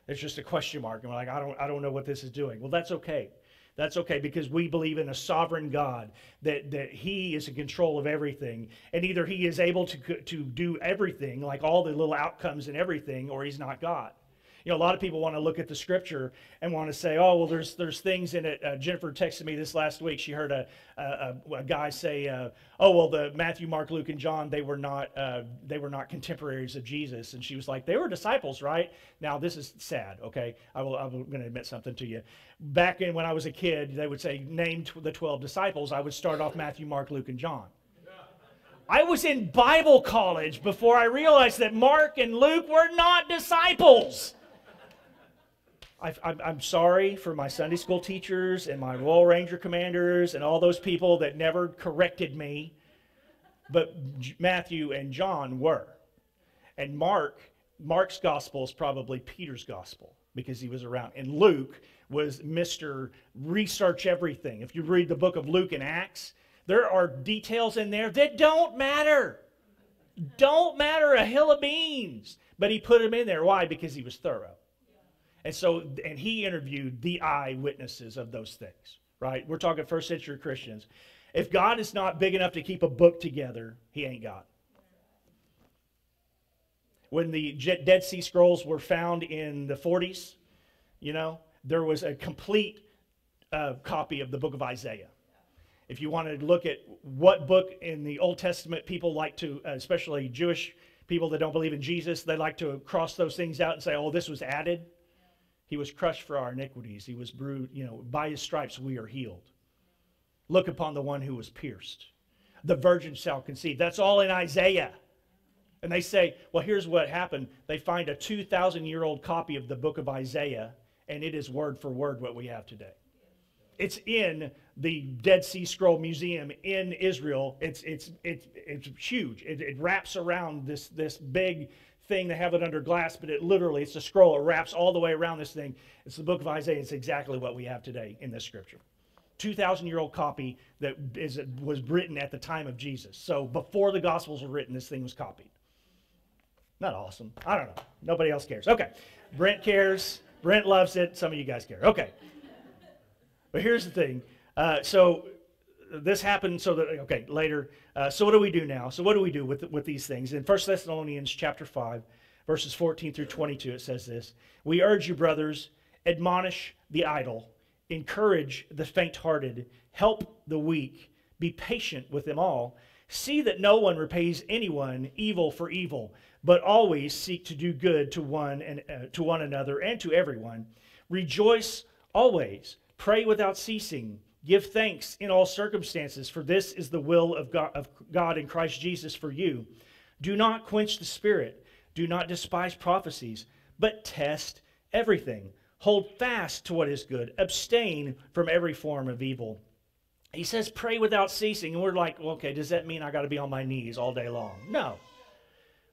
It's just a question mark. And we're like, I don't, I don't know what this is doing. Well, that's okay. That's okay because we believe in a sovereign God that, that He is in control of everything. And either He is able to, to do everything, like all the little outcomes and everything, or He's not God. You know, a lot of people want to look at the scripture and want to say, "Oh, well, there's there's things in it." Uh, Jennifer texted me this last week. She heard a a, a guy say, uh, "Oh, well, the Matthew, Mark, Luke, and John they were not uh, they were not contemporaries of Jesus," and she was like, "They were disciples, right?" Now, this is sad. Okay, I will I'm going to admit something to you. Back in when I was a kid, they would say, "Name the twelve disciples." I would start off Matthew, Mark, Luke, and John. I was in Bible college before I realized that Mark and Luke were not disciples. I, am sorry for my Sunday school teachers and my Royal Ranger commanders and all those people that never corrected me. But Matthew and John were. And Mark, Mark's gospel is probably Peter's gospel because he was around. And Luke was Mr. Research Everything. If you read the book of Luke and Acts, there are details in there that don't matter. Don't matter a hill of beans. But he put them in there. Why? Because he was thorough. And so, and he interviewed the eyewitnesses of those things, right? We're talking first century Christians. If God is not big enough to keep a book together, he ain't God. When the Dead Sea Scrolls were found in the 40s, you know, there was a complete uh, copy of the book of Isaiah. If you wanted to look at what book in the Old Testament people like to, uh, especially Jewish people that don't believe in Jesus, they like to cross those things out and say, oh, this was added. He was crushed for our iniquities. He was bruised, you know, by his stripes we are healed. Look upon the one who was pierced. The virgin shall conceive. That's all in Isaiah. And they say, well, here's what happened. They find a 2,000 year old copy of the book of Isaiah, and it is word for word what we have today. It's in the Dead Sea Scroll Museum in Israel. It's, it's, it's, it's huge. It, it wraps around this, this big thing. They have it under glass, but it literally, it's a scroll. It wraps all the way around this thing. It's the book of Isaiah. It's exactly what we have today in this scripture. 2,000 year old copy that is, was written at the time of Jesus. So before the Gospels were written, this thing was copied. Not awesome. I don't know. Nobody else cares. Okay. Brent cares. Brent loves it. Some of you guys care. Okay. But here's the thing. Uh, so this happened so that okay later uh, so what do we do now? So what do we do with with these things? In First thessalonians chapter 5 verses 14 through 22 it says this we urge you brothers admonish the idle encourage the faint-hearted help the weak be patient with them all. See that no one repays anyone evil for evil but always seek to do good to one and uh, to one another and to everyone. Rejoice always. Pray without ceasing Give thanks in all circumstances, for this is the will of God, of God in Christ Jesus for you. Do not quench the spirit. Do not despise prophecies, but test everything. Hold fast to what is good. Abstain from every form of evil. He says, pray without ceasing. And we're like, well, okay, does that mean I got to be on my knees all day long? No.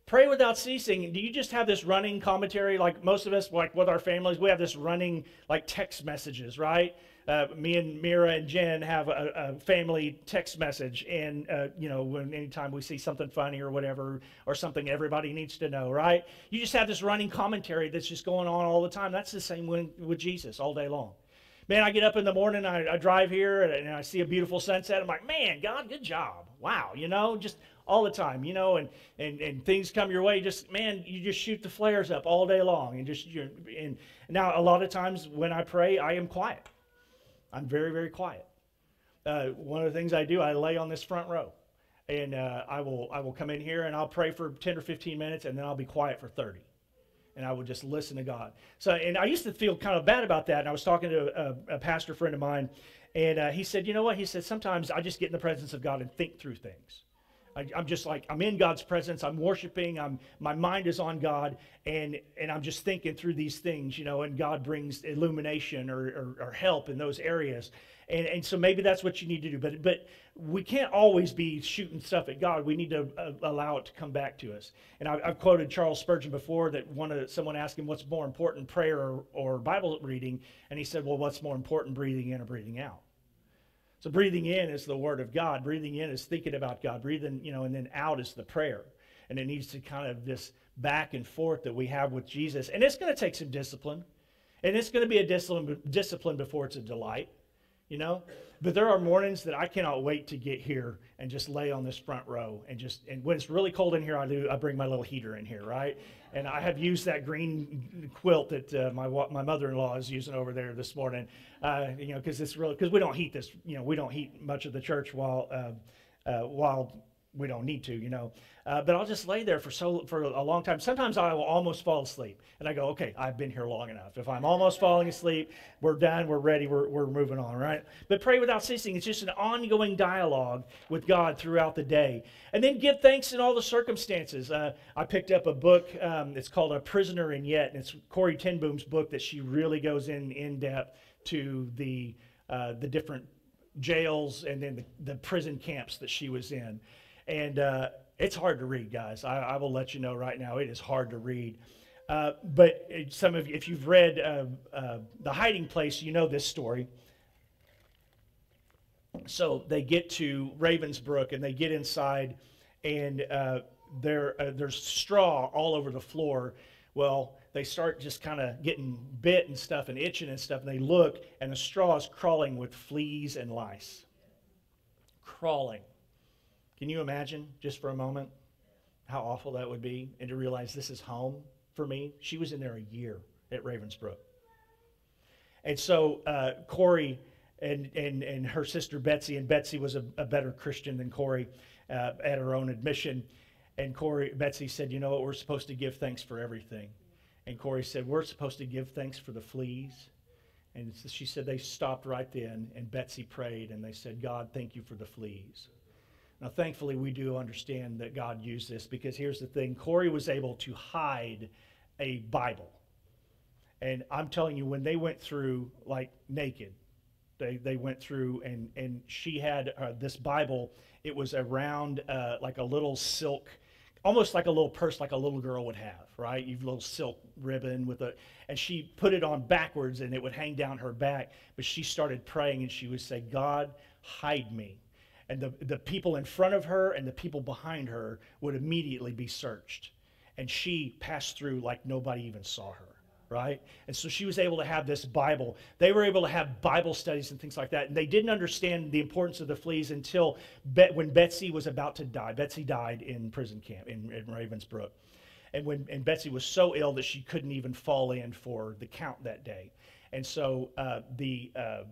Pray without ceasing. Do you just have this running commentary like most of us, like with our families, we have this running like text messages, right? Uh, me and Mira and Jen have a, a family text message, and uh, you know, when anytime we see something funny or whatever, or something everybody needs to know, right? You just have this running commentary that's just going on all the time. That's the same when, with Jesus all day long. Man, I get up in the morning, I, I drive here, and, I see a beautiful sunset. I'm like, man, God, good job. Wow, you know, just all the time, you know, and, and, and things come your way. Just, man, you just shoot the flares up all day long. And just, you're, and now a lot of times when I pray, I am quiet. I'm very, very quiet. Uh, one of the things I do, I lay on this front row. And uh, I, will, I will come in here and I'll pray for 10 or 15 minutes and then I'll be quiet for 30 and I would just listen to God. So, and I used to feel kind of bad about that. And I was talking to a, a pastor friend of mine, and uh, he said, "You know what?" He said, "Sometimes I just get in the presence of God and think through things. I, I'm just like I'm in God's presence. I'm worshiping. I'm my mind is on God, and and I'm just thinking through these things, you know. And God brings illumination or, or, or help in those areas. And, and so maybe that's what you need to do. But but we can't always be shooting stuff at God. We need to uh, allow it to come back to us. And I, I've quoted Charles Spurgeon before that one of someone asked him what's more important, prayer or, or Bible reading, and he said, well, what's more important, breathing in or breathing out? So breathing in is the word of God. Breathing in is thinking about God. Breathing, you know, and then out is the prayer. And it needs to kind of this back and forth that we have with Jesus. And it's going to take some discipline. And it's going to be a discipline, discipline before it's a delight you know but there are mornings that i cannot wait to get here and just lay on this front row and just and when it's really cold in here i do i bring my little heater in here right? And i have used that green quilt that uh, my my mother-in-law is using over there this morning uh, you know because it's really because we don't heat this you know we don't heat much of the church while uh, uh while we don't need to, you know. Uh, but I'll just lay there for so for a long time. Sometimes I will almost fall asleep, and I go, okay, I've been here long enough. If I'm almost falling asleep, we're done, we're ready, we're, we're moving on, right? But pray without ceasing. It's just an ongoing dialogue with God throughout the day, and then give thanks in all the circumstances. Uh, I picked up a book. Um, it's called A Prisoner and Yet, and it's Corrie ten Boom's book that she really goes in in depth to the uh, the different jails and then the, the prison camps that she was in and uh, it's hard to read, guys. I, I, will let you know right now, it is hard to read. Uh, but some of if you've read uh, uh, The Hiding Place, you know this story. So they get to Ravensbrück and they get inside, and uh, there, uh, there's straw all over the floor. Well, they start just kind of getting bit and stuff and itching and stuff, and they look, and the straw is crawling with fleas and lice. Crawling. Can you imagine, just for a moment, how awful that would be? And to realize this is home for me? She was in there a year at Ravensbrück. And so uh, Corrie and, and, and her sister Betsy, and Betsy was a, a better Christian than Corrie uh, at her own admission. And Corrie, Betsy said, You know what? We're supposed to give thanks for everything. And Corrie said, We're supposed to give thanks for the fleas. And she said they stopped right then, and Betsy prayed, and they said, God, thank you for the fleas. Now, thankfully, we do understand that God used this because here's the thing Corrie was able to hide a Bible. And I'm telling you, when they went through like naked, they, they went through and, and she had uh, this Bible. It was around uh, like a little silk, almost like a little purse, like a little girl would have, right? You've little silk ribbon with a, and she put it on backwards and it would hang down her back. But she started praying and she would say, God, hide me and the, the people in front of her and the people behind her would immediately be searched. And she passed through like nobody even saw her, right? And so she was able to have this Bible. They were able to have Bible studies and things like that. And they didn't understand the importance of the fleas until when Betsy was about to die. Betsy died in prison camp in, in Ravensbrück. And, when, and Betsy was so ill that she couldn't even fall in for the count that day. And so uh, the, uh,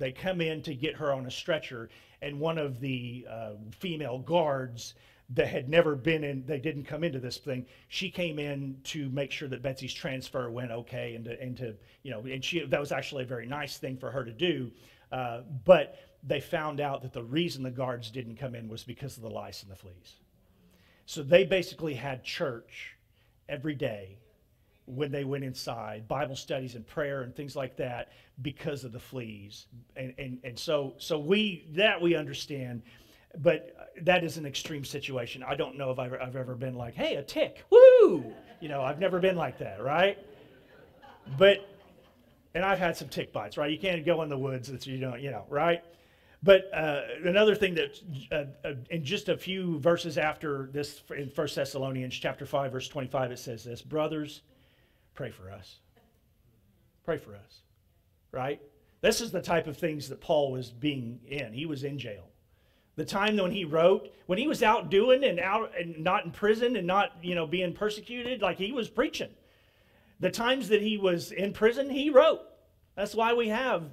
they come in to get her on a stretcher, and one of the uh, female guards that had never been in, they didn't come into this thing. She came in to make sure that Betsy's transfer went okay, and to, and to you know, and she that was actually a very nice thing for her to do. Uh, but they found out that the reason the guards didn't come in was because of the lice and the fleas. So they basically had church every day when they went inside, Bible studies and prayer and things like that because of the fleas. And, and, and so, so we, that we understand. but that is an extreme situation. I don't know if I've, I've ever been like, hey, a tick, woo! You know, I've never been like that, right? But, and I've had some tick bites, right? You can't go in the woods that you don't, you know, right? But uh, another thing that, uh, uh, in just a few verses after this, in First Thessalonians chapter five, verse twenty-five, it says this: "Brothers, pray for us. Pray for us." Right? This is the type of things that Paul was being in. He was in jail. The time when he wrote, when he was out doing and out and not in prison and not, you know, being persecuted, like he was preaching. The times that he was in prison, he wrote. That's why we have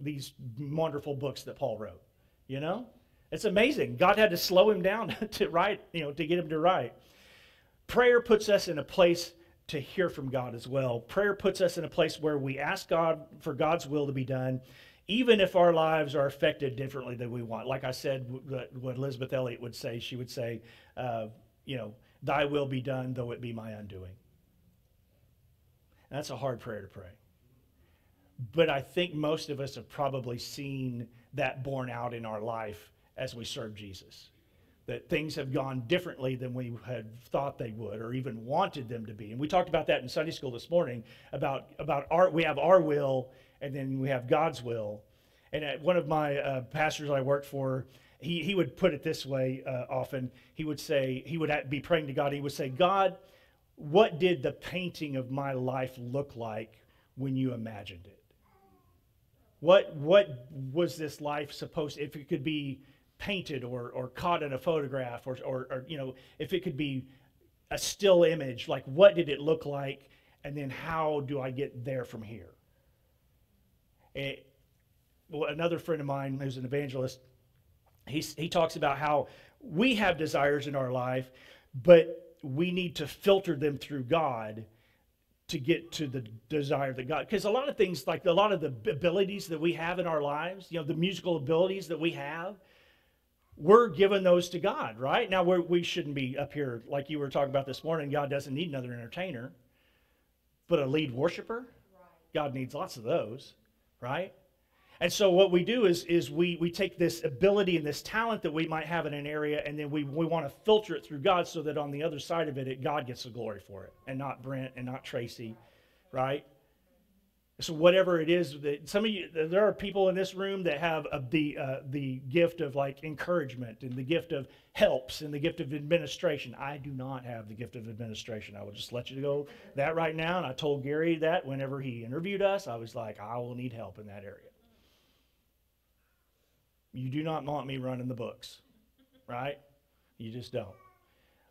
these wonderful books that Paul wrote. You know? It's amazing. God had to slow him down to write, you know, to get him to write. Prayer puts us in a place to hear from God as well. Prayer puts us in a place where we ask God for God's will to be done, even if our lives are affected differently than we want. Like I said, what Elisabeth Elliot would say, she would say, uh, you know, thy will be done, though it be my undoing. That's a hard prayer to pray but I think most of us have probably seen that borne out in our life as we serve Jesus. That things have gone differently than we had thought they would or even wanted them to be. And we talked about that in Sunday school this morning about, about our, we have our will and then we have God's will. And one of my uh, pastors I worked for, he, he would put it this way uh, often. He would say, he would be praying to God. He would say, God, what did the painting of my life look like when you imagined it? What what was this life supposed? If it could be painted or or caught in a photograph or or, or you know if it could be a still image, like what did it look like, and then how do I get there from here? It, well, another friend of mine who's an evangelist, he he talks about how we have desires in our life, but we need to filter them through God to get to the desire that God, because a lot of things, like a lot of the abilities that we have in our lives, you know, the musical abilities that we have, we're giving those to God, right? Now, we're, we should not be up here, like you were talking about this morning. God doesn't need another entertainer, but a lead worshiper, God needs lots of those, right? And so what we do is, is we, we take this ability and this talent that we might have in an area, and then we, we want to filter it through God so that on the other side of it, it, God gets the glory for it, and not Brent and not Tracy, right? So whatever it is that some of you, there are people in this room that have a, the uh, the gift of like encouragement and the gift of helps and the gift of administration. I do not have the gift of administration. I will just let you go that right now. And I told Gary that whenever he interviewed us, I was like, I will need help in that area. You do not want me running the books, right? You just don't.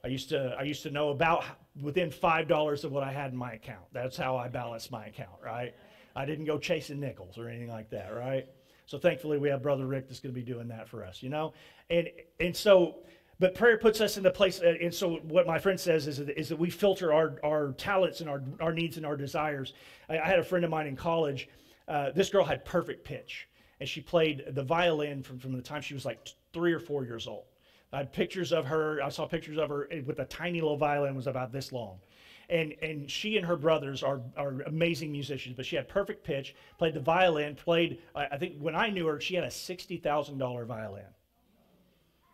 I used to I used to know about within five dollars of what I had in my account. That's how I balanced my account, right? I didn't go chasing nickels or anything like that, right? So thankfully we have Brother Rick that's going to be doing that for us, you know. And and so, but prayer puts us in the place. Uh, and so what my friend says is that, is that we filter our our talents and our our needs and our desires. I, I had a friend of mine in college. Uh, this girl had perfect pitch and she played the violin from, from the time she was like three or four years old. I had pictures of her. I saw pictures of her with a tiny little violin was about this long. And, and she and her brothers are, are amazing musicians, but she had perfect pitch, played the violin, played, I think when I knew her, she had a $60,000 violin.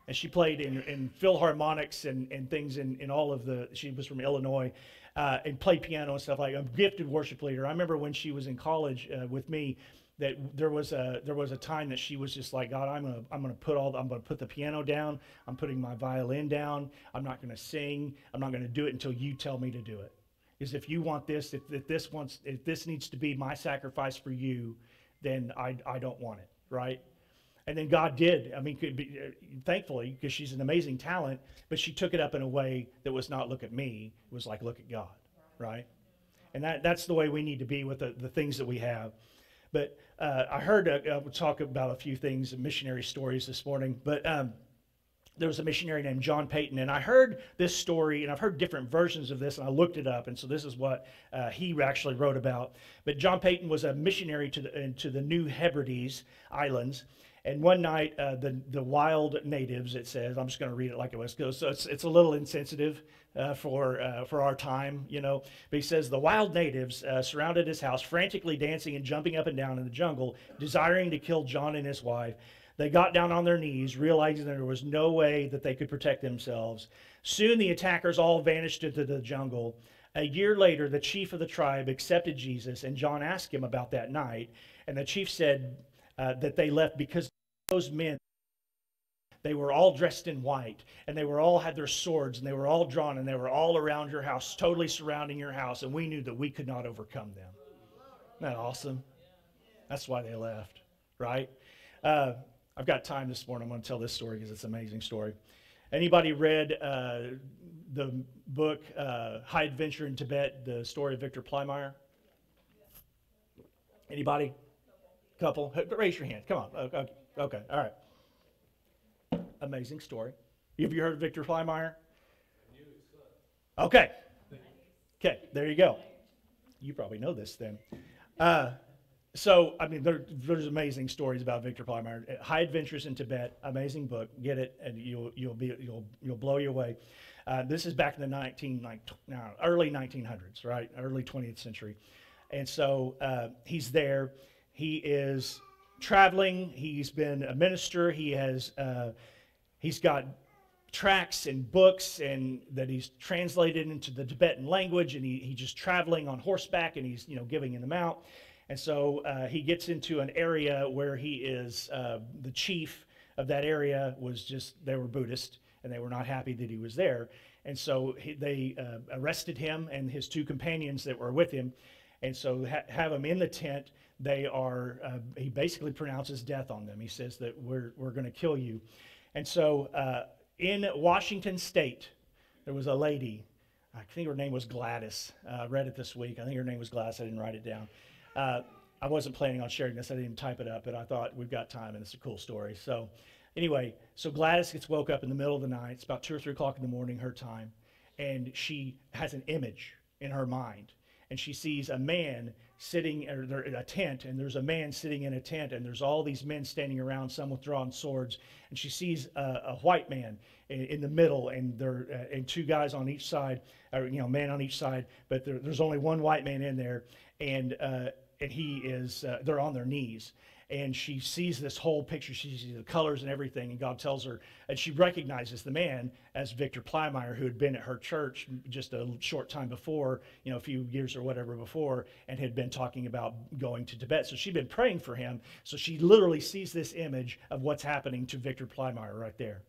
And she played in, in philharmonics and, and things in, in all of the, she was from Illinois, uh, and played piano and stuff like a gifted worship leader. I remember when she was in college uh, with me, that there was a there was a time that she was just like God I'm gonna I'm gonna put all the, I'm gonna put the piano down. I'm putting my violin down. I'm not gonna sing. I'm not gonna do it until you tell me to do it. Is if you want this if, if this wants if this needs to be my sacrifice for you then I I don't want it right? And then God did. I mean could be, uh, thankfully because she's an amazing talent but she took it up in a way that was not look at me. It was like look at God right? And that that's the way we need to be with the, the things that we have. But uh, I heard uh, talk about a few things, missionary stories this morning. But um, there was a missionary named John Paton, and I heard this story, and I've heard different versions of this, and I looked it up, and so this is what uh, he actually wrote about. But John Paton was a missionary to the to the New Hebrides Islands, and one night uh, the the wild natives, it says, I'm just going to read it like it was, so it's it's a little insensitive uh, for uh, for our time, you know. But he says the wild natives uh, surrounded his house, frantically dancing and jumping up and down in the jungle, desiring to kill John and his wife. They got down on their knees, realizing there was no way that they could protect themselves. Soon the attackers all vanished into the jungle. A year later, the chief of the tribe accepted Jesus, and John asked him about that night. And the chief said uh, that they left because those men they were all dressed in white and they were all had their swords and they were all drawn and they were all around your house totally surrounding your house and we knew that we could not overcome them. Isn't that awesome? That's why they left right? Uh, i've got time this morning. I'm going to tell this story because it's an amazing story. Anybody read uh, the book uh, high adventure in tibet the story of victor plymire anybody? Couple? Raise your hand. Come on. Okay, okay. all right amazing story. Have you heard of Victor Plymire? Okay. Okay, there you go. You probably know this then. Uh, so, I mean, there, there's amazing stories about Victor Plymire. High Adventures in Tibet, amazing book. Get it, and you'll you'll be you'll you'll blow your way. Uh, this is back in the 19 like now early 1900s, right? Early 20th century, and so uh, he's there. He is traveling. He's been a minister. He has uh, he's got tracts and books and that he's translated into the Tibetan language, and he, he's just traveling on horseback and he's you know giving them out. And so uh, he gets into an area where he is uh, the chief of that area was just they were Buddhist and they were not happy that he was there, and so he, they uh, arrested him and his two companions that were with him, and so ha- have him in the tent. They are uh, he basically pronounces death on them. He says that we're we're going to kill you. And so uh, in Washington State, there was a lady, I think her name was Gladys. Uh, I read it this week. I think her name was Gladys. I didn't write it down. Uh, I wasn't planning on sharing this. I didn't even type it up, but I thought we've got time and it's a cool story. So, anyway, so Gladys gets woke up in the middle of the night. It's about two or three o'clock in the morning, her time, and she has an image in her mind. And she sees a man sitting or they're in a tent and there's a man sitting in a tent and there's all these men standing around some with drawn swords and she sees a, a white man in, in, the middle and there uh, and two guys on each side or you know man on each side but there, there's only one white man in there and uh, and he is uh, they're on their knees and she sees this whole picture. She sees the colors and everything, and God tells her, and she recognizes the man as Victor Plymire, who had been at her church just a short time before, you know, a few years or whatever before, and had been talking about going to Tibet. So she'd been praying for him. So she literally sees this image of what's happening to Victor Plymire right there.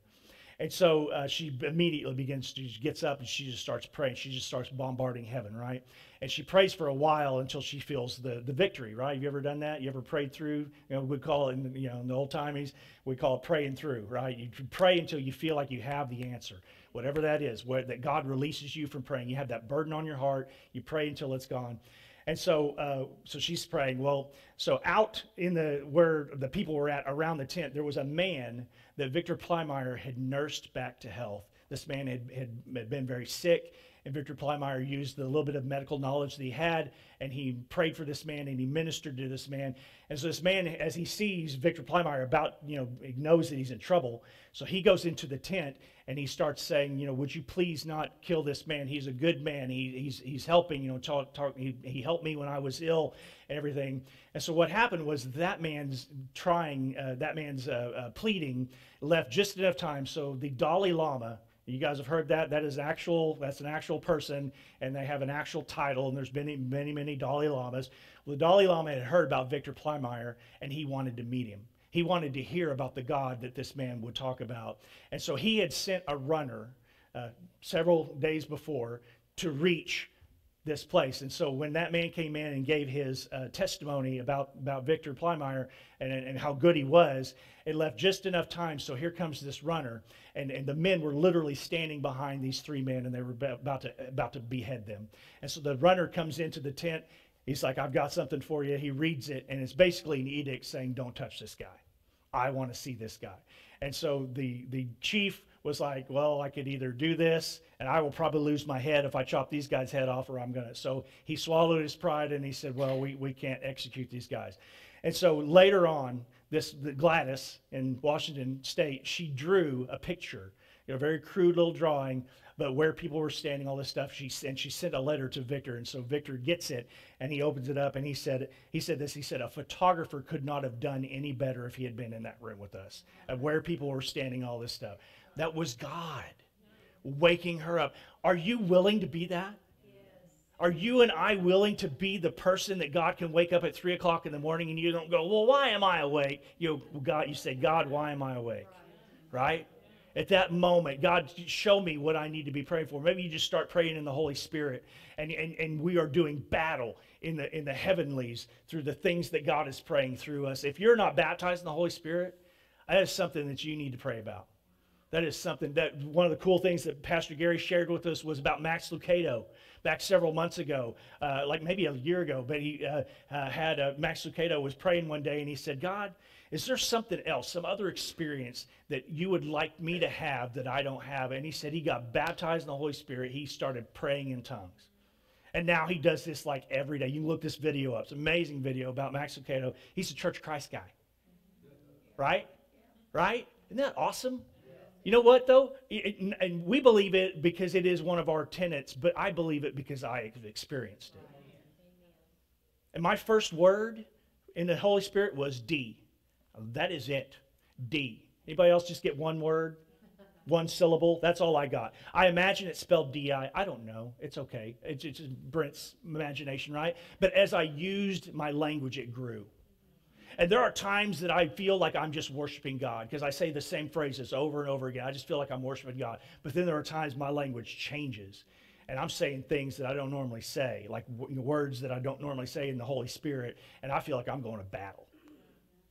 And so uh, she immediately begins to, she gets up and she just starts praying. She just starts bombarding heaven, right? And she prays for a while until she feels the, the victory, right? You ever done that? You ever prayed through? You know, we call it, you know, in the old timies, we call it praying through, right? You pray until you feel like you have the answer, whatever that is, where, that God releases you from praying. You have that burden on your heart. You pray until it's gone. And so, uh, so she's praying. Well, so out in the where the people were at around the tent, there was a man that Victor Plymire had nursed back to health. This man had, had been very sick, and Victor Plymire used the little bit of medical knowledge that he had, and he prayed for this man and he ministered to this man. And so this man, as he sees Victor Plymire about, you know, he knows that he's in trouble. So he goes into the tent and he starts saying, you know, would you please not kill this man? He's a good man. He, he's, he's helping, you know, talk, talk, he, he helped me when I was ill and everything. And so what happened was that man's trying, uh, that man's uh, uh, pleading left just enough time. So the Dalai Lama, you guys have heard that. That is actual. That's an actual person, and they have an actual title. And there's many, many, many Dalai Lamas. Well, the Dalai Lama had heard about Victor Plymire, and he wanted to meet him. He wanted to hear about the God that this man would talk about. And so he had sent a runner uh, several days before to reach this place. And so when that man came in and gave his uh, testimony about, about Victor Plymire and, and how good he was, it left just enough time. So here comes this runner. And, and the men were literally standing behind these three men and they were about to, about to behead them. And so the runner comes into the tent. He's like, I've got something for you. He reads it, and it's basically an edict saying, Don't touch this guy. I want to see this guy. And so the, the chief was like, well, I could either do this and I will probably lose my head if I chop these guys' head off or I'm going to. So he swallowed his pride and he said, well, we, we can't execute these guys. And so later on, this Gladys in Washington State, she drew a picture know, very crude little drawing, but where people were standing, all this stuff. She and she sent a letter to Victor, and so Victor gets it and he opens it up and he said he said this. He said a photographer could not have done any better if he had been in that room with us, of where people were standing, all this stuff. That was God waking her up. Are you willing to be that? Are you and I willing to be the person that God can wake up at three o'clock in the morning and you don't go, well, why am I awake? You God, you say, God, why am I awake? Right? At that moment, God, show me what I need to be praying for. Maybe you just start praying in the Holy Spirit, and, and, and we are doing battle in the in the heavenlies through the things that God is praying through us. If you're not baptized in the Holy Spirit, that is something that you need to pray about. That is something that one of the cool things that Pastor Gary shared with us was about Max Lucado back several months ago, uh, like maybe a year ago. But he uh, uh, had uh, Max Lucado was praying one day and he said, God, is there something else, some other experience that you would like me to have that I don't have? And he said he got baptized in the Holy Spirit. He started praying in tongues. And now he does this like every day. You look this video up. It's an amazing video about Max Lucado. He's a Church of Christ guy. Right? Right? Isn't that awesome? You know what, though? It, and we believe it because it is one of our tenets, but I believe it because I have experienced it. And my first word in the Holy Spirit was D. That is it. D. Anybody else just get one word? One syllable? That's all I got. I imagine it's spelled D I. I don't know. It's okay. It's, it's Brent's imagination, right? But as I used my language, it grew. And there are times that I feel like I'm just worshiping God because I say the same phrases over and over again. I just feel like I'm worshiping God. But then there are times my language changes and I'm saying things that I don't normally say, like w- words that I don't normally say in the Holy Spirit, and I feel like I'm going to battle,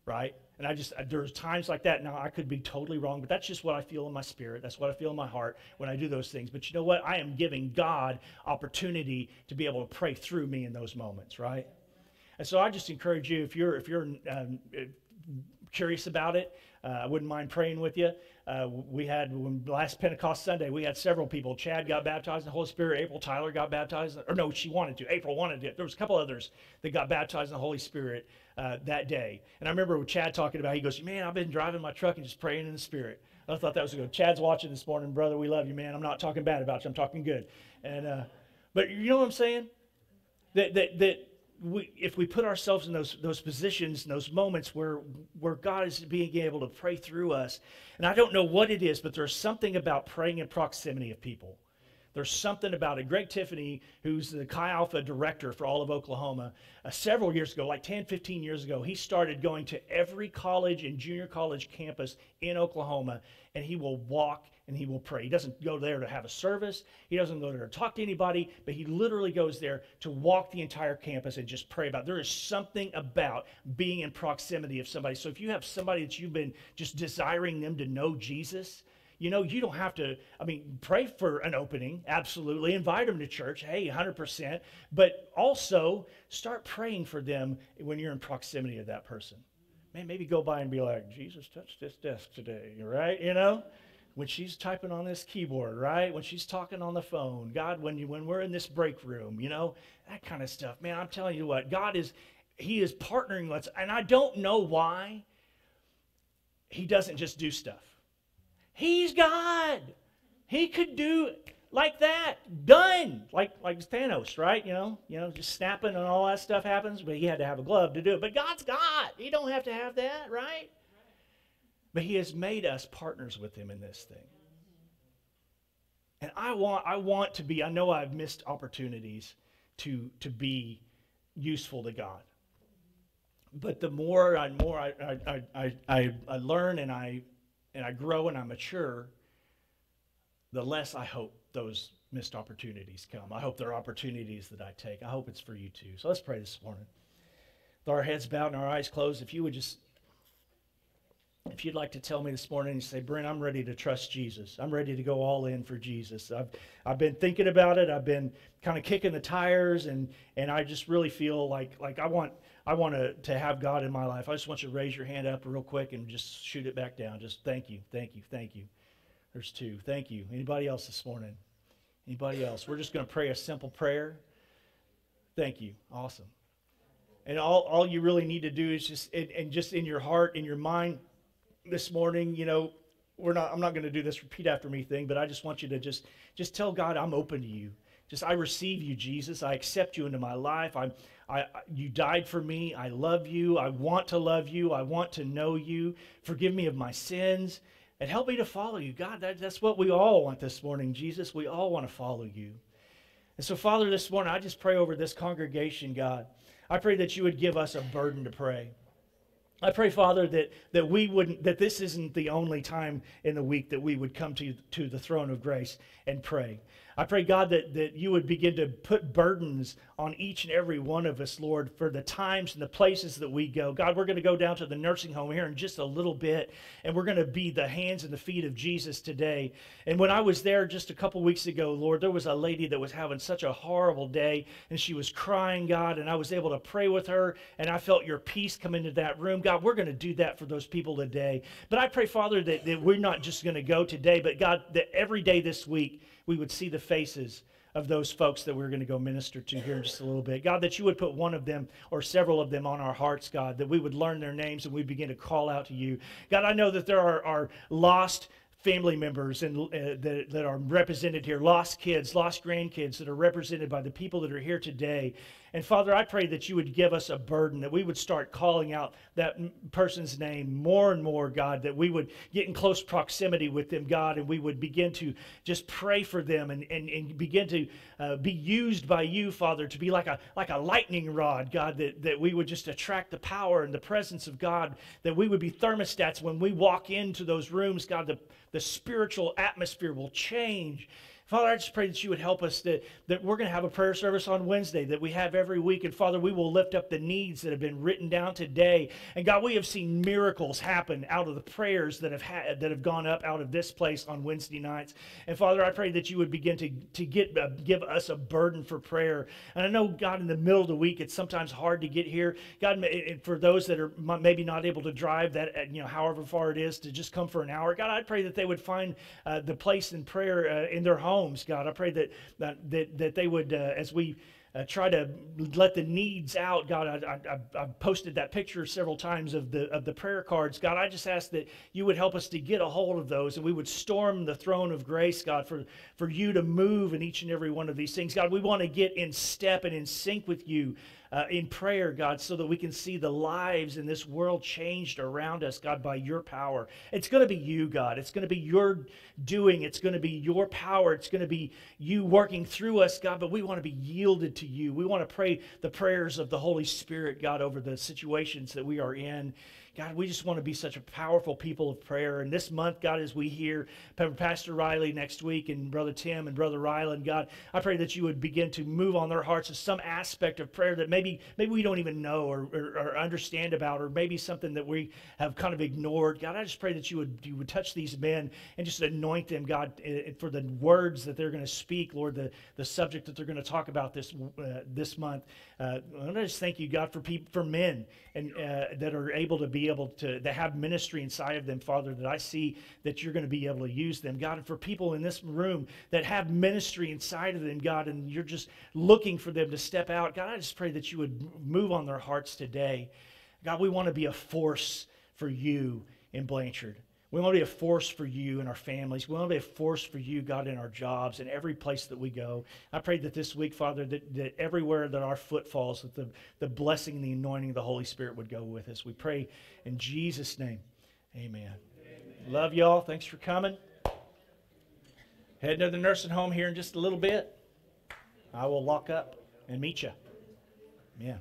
right? And I just, there's times like that. Now, I could be totally wrong, but that's just what I feel in my spirit. That's what I feel in my heart when I do those things. But you know what? I am giving God opportunity to be able to pray through me in those moments, right? And so I just encourage you, if you're if you're um, curious about it, uh, I wouldn't mind praying with you. Uh, we had when last Pentecost Sunday, we had several people. Chad got baptized in the Holy Spirit. April Tyler got baptized, or no, she wanted to. April wanted to. There was a couple others that got baptized in the Holy Spirit uh, that day. And I remember Chad talking about, he goes, "Man, I've been driving my truck and just praying in the Spirit." I thought that was good. Chad's watching this morning, brother. We love you, man. I'm not talking bad about you. I'm talking good. And uh, but you know what I'm saying? That that that we, if we put ourselves in those those positions, in those moments where where God is being able to pray through us, and I don't know what it is, but there's something about praying in proximity of people. There's something about it. Greg Tiffany, who's the Chi Alpha director for all of Oklahoma, uh, several years ago, like 10, 15 years ago, he started going to every college and junior college campus in Oklahoma, and he will walk and he will pray. He doesn't go there to have a service, he doesn't go there to talk to anybody, but he literally goes there to walk the entire campus and just pray about. There is something about being in proximity of somebody. So if you have somebody that you've been just desiring them to know Jesus, you know, you don't have to, I mean, pray for an opening, absolutely. Invite them to church, hey, 100%. But also start praying for them when you're in proximity of that person. Man, maybe go by and be like, Jesus touched this desk today, right? You know? When she's typing on this keyboard, right? When she's talking on the phone, God, when you when we're in this break room, you know, that kind of stuff. Man, I'm telling you what, God is He is partnering with us. And I don't know why He doesn't just do stuff. He's God. He could do like that. Done. Like like Thanos, right? You know, you know, just snapping and all that stuff happens, but he had to have a glove to do it. But God's God. He don't have to have that, right? But he has made us partners with him in this thing. And I want I want to be, I know I've missed opportunities to to be useful to God. But the more I more I I, I, I, I learn and I and I grow and I mature, the less I hope those missed opportunities come. I hope there are opportunities that I take. I hope it's for you too. So let's pray this morning. With our heads bowed and our eyes closed, if you would just, if you'd like to tell me this morning and say, Brent, I'm ready to trust Jesus. I'm ready to go all in for Jesus. I've, I've been thinking about it. I've been kind of kicking the tires and, and I just really feel like, like I want, I want to, to have God in my life. I just want you to raise your hand up real quick and just shoot it back down. Just thank you, thank you, thank you. There's two. Thank you. Anybody else this morning? Anybody else? We're just going to pray a simple prayer. Thank you. Awesome. And all, all you really need to do is just, and, and just in your heart, in your mind this morning, you know, we're not. I'm not going to do this repeat after me thing, but I just want you to just just tell God I'm open to you. Just I receive you, Jesus. I accept you into my life. I'm. I, you died for me. I love you. I want to love you. I want to know you. Forgive me of my sins and help me to follow you. God, that, that's what we all want this morning, Jesus. We all want to follow you. And so, Father, this morning, I just pray over this congregation, God. I pray that you would give us a burden to pray. I pray, Father, that, that we wouldn't that this isn't the only time in the week that we would come to, to the throne of grace and pray. I pray, God, that, that you would begin to put burdens on each and every one of us, Lord, for the times and the places that we go. God, we're going to go down to the nursing home here in just a little bit, and we're going to be the hands and the feet of Jesus today. And when I was there just a couple weeks ago, Lord, there was a lady that was having such a horrible day, and she was crying, God, and I was able to pray with her, and I felt your peace come into that room. God, we're going to do that for those people today. But I pray, Father, that, that we're not just going to go today, but God, that every day this week, we would see the faces of those folks that we're going to go minister to here in just a little bit. God, that you would put one of them or several of them on our hearts, God, that we would learn their names and we begin to call out to you. God, I know that there are, are lost family members and uh, that, that are represented here, lost kids, lost grandkids that are represented by the people that are here today. And Father, I pray that you would give us a burden, that we would start calling out that person's name more and more, God, that we would get in close proximity with them, God, and we would begin to just pray for them and, and, and begin to uh, be used by you, Father, to be like a, like a lightning rod, God, that, that we would just attract the power and the presence of God, that we would be thermostats when we walk into those rooms, God, the, the spiritual atmosphere will change. Father, I just pray that you would help us that, that we're going to have a prayer service on Wednesday that we have every week. And Father, we will lift up the needs that have been written down today. And God, we have seen miracles happen out of the prayers that have had, that have gone up out of this place on Wednesday nights. And Father, I pray that you would begin to, to get uh, give us a burden for prayer. And I know, God, in the middle of the week, it's sometimes hard to get here. God, for those that are maybe not able to drive that, uh, you know, however far it is to just come for an hour, God, I pray that they would find uh, the place in prayer uh, in their homes, God. I pray that that that, that they would, uh, as we uh, try to let the needs out. God, I, I, I- posted that picture several times of the of the prayer cards. God, I just ask that you would help us to get a hold of those, and we would storm the throne of grace, God, for for you to move in each and every one of these things. God, we want to get in step and in sync with you. Uh, in prayer, God, so that we can see the lives in this world changed around us, God, by your power. It's going to be you, God. It's going to be your doing. It's going to be your power. It's going to be you working through us, God, but we want to be yielded to you. We want to pray the prayers of the Holy Spirit, God, over the situations that we are in. God, we just want to be such a powerful people of prayer. And this month, God, as we hear Pastor Riley next week and Brother Tim and Brother Ryland, God, I pray that you would begin to move on their hearts to some aspect of prayer that maybe maybe we don't even know or, or, or understand about, or maybe something that we have kind of ignored. God, I just pray that you would you would touch these men and just anoint them, God, for the words that they're going to speak, Lord, the, the subject that they're going to talk about this uh, this month. Uh, I just thank you, God, for people for men and uh, that are able to be able to that have ministry inside of them, Father. That I see that you're going to be able to use them, God, and for people in this room that have ministry inside of them, God, and you're just looking for them to step out, God. I just pray that you would move on their hearts today, God. We want to be a force for you in Blanchard. We want to be a force for you and our families. We want to be a force for you, God, in our jobs and every place that we go. I pray that this week, Father, that, that everywhere that our foot falls, that the, the blessing and the anointing of the Holy Spirit would go with us. We pray in Jesus' name. Amen. Love y'all. Thanks for coming. Heading to the nursing home here in just a little bit. I will lock up and meet you. Yeah.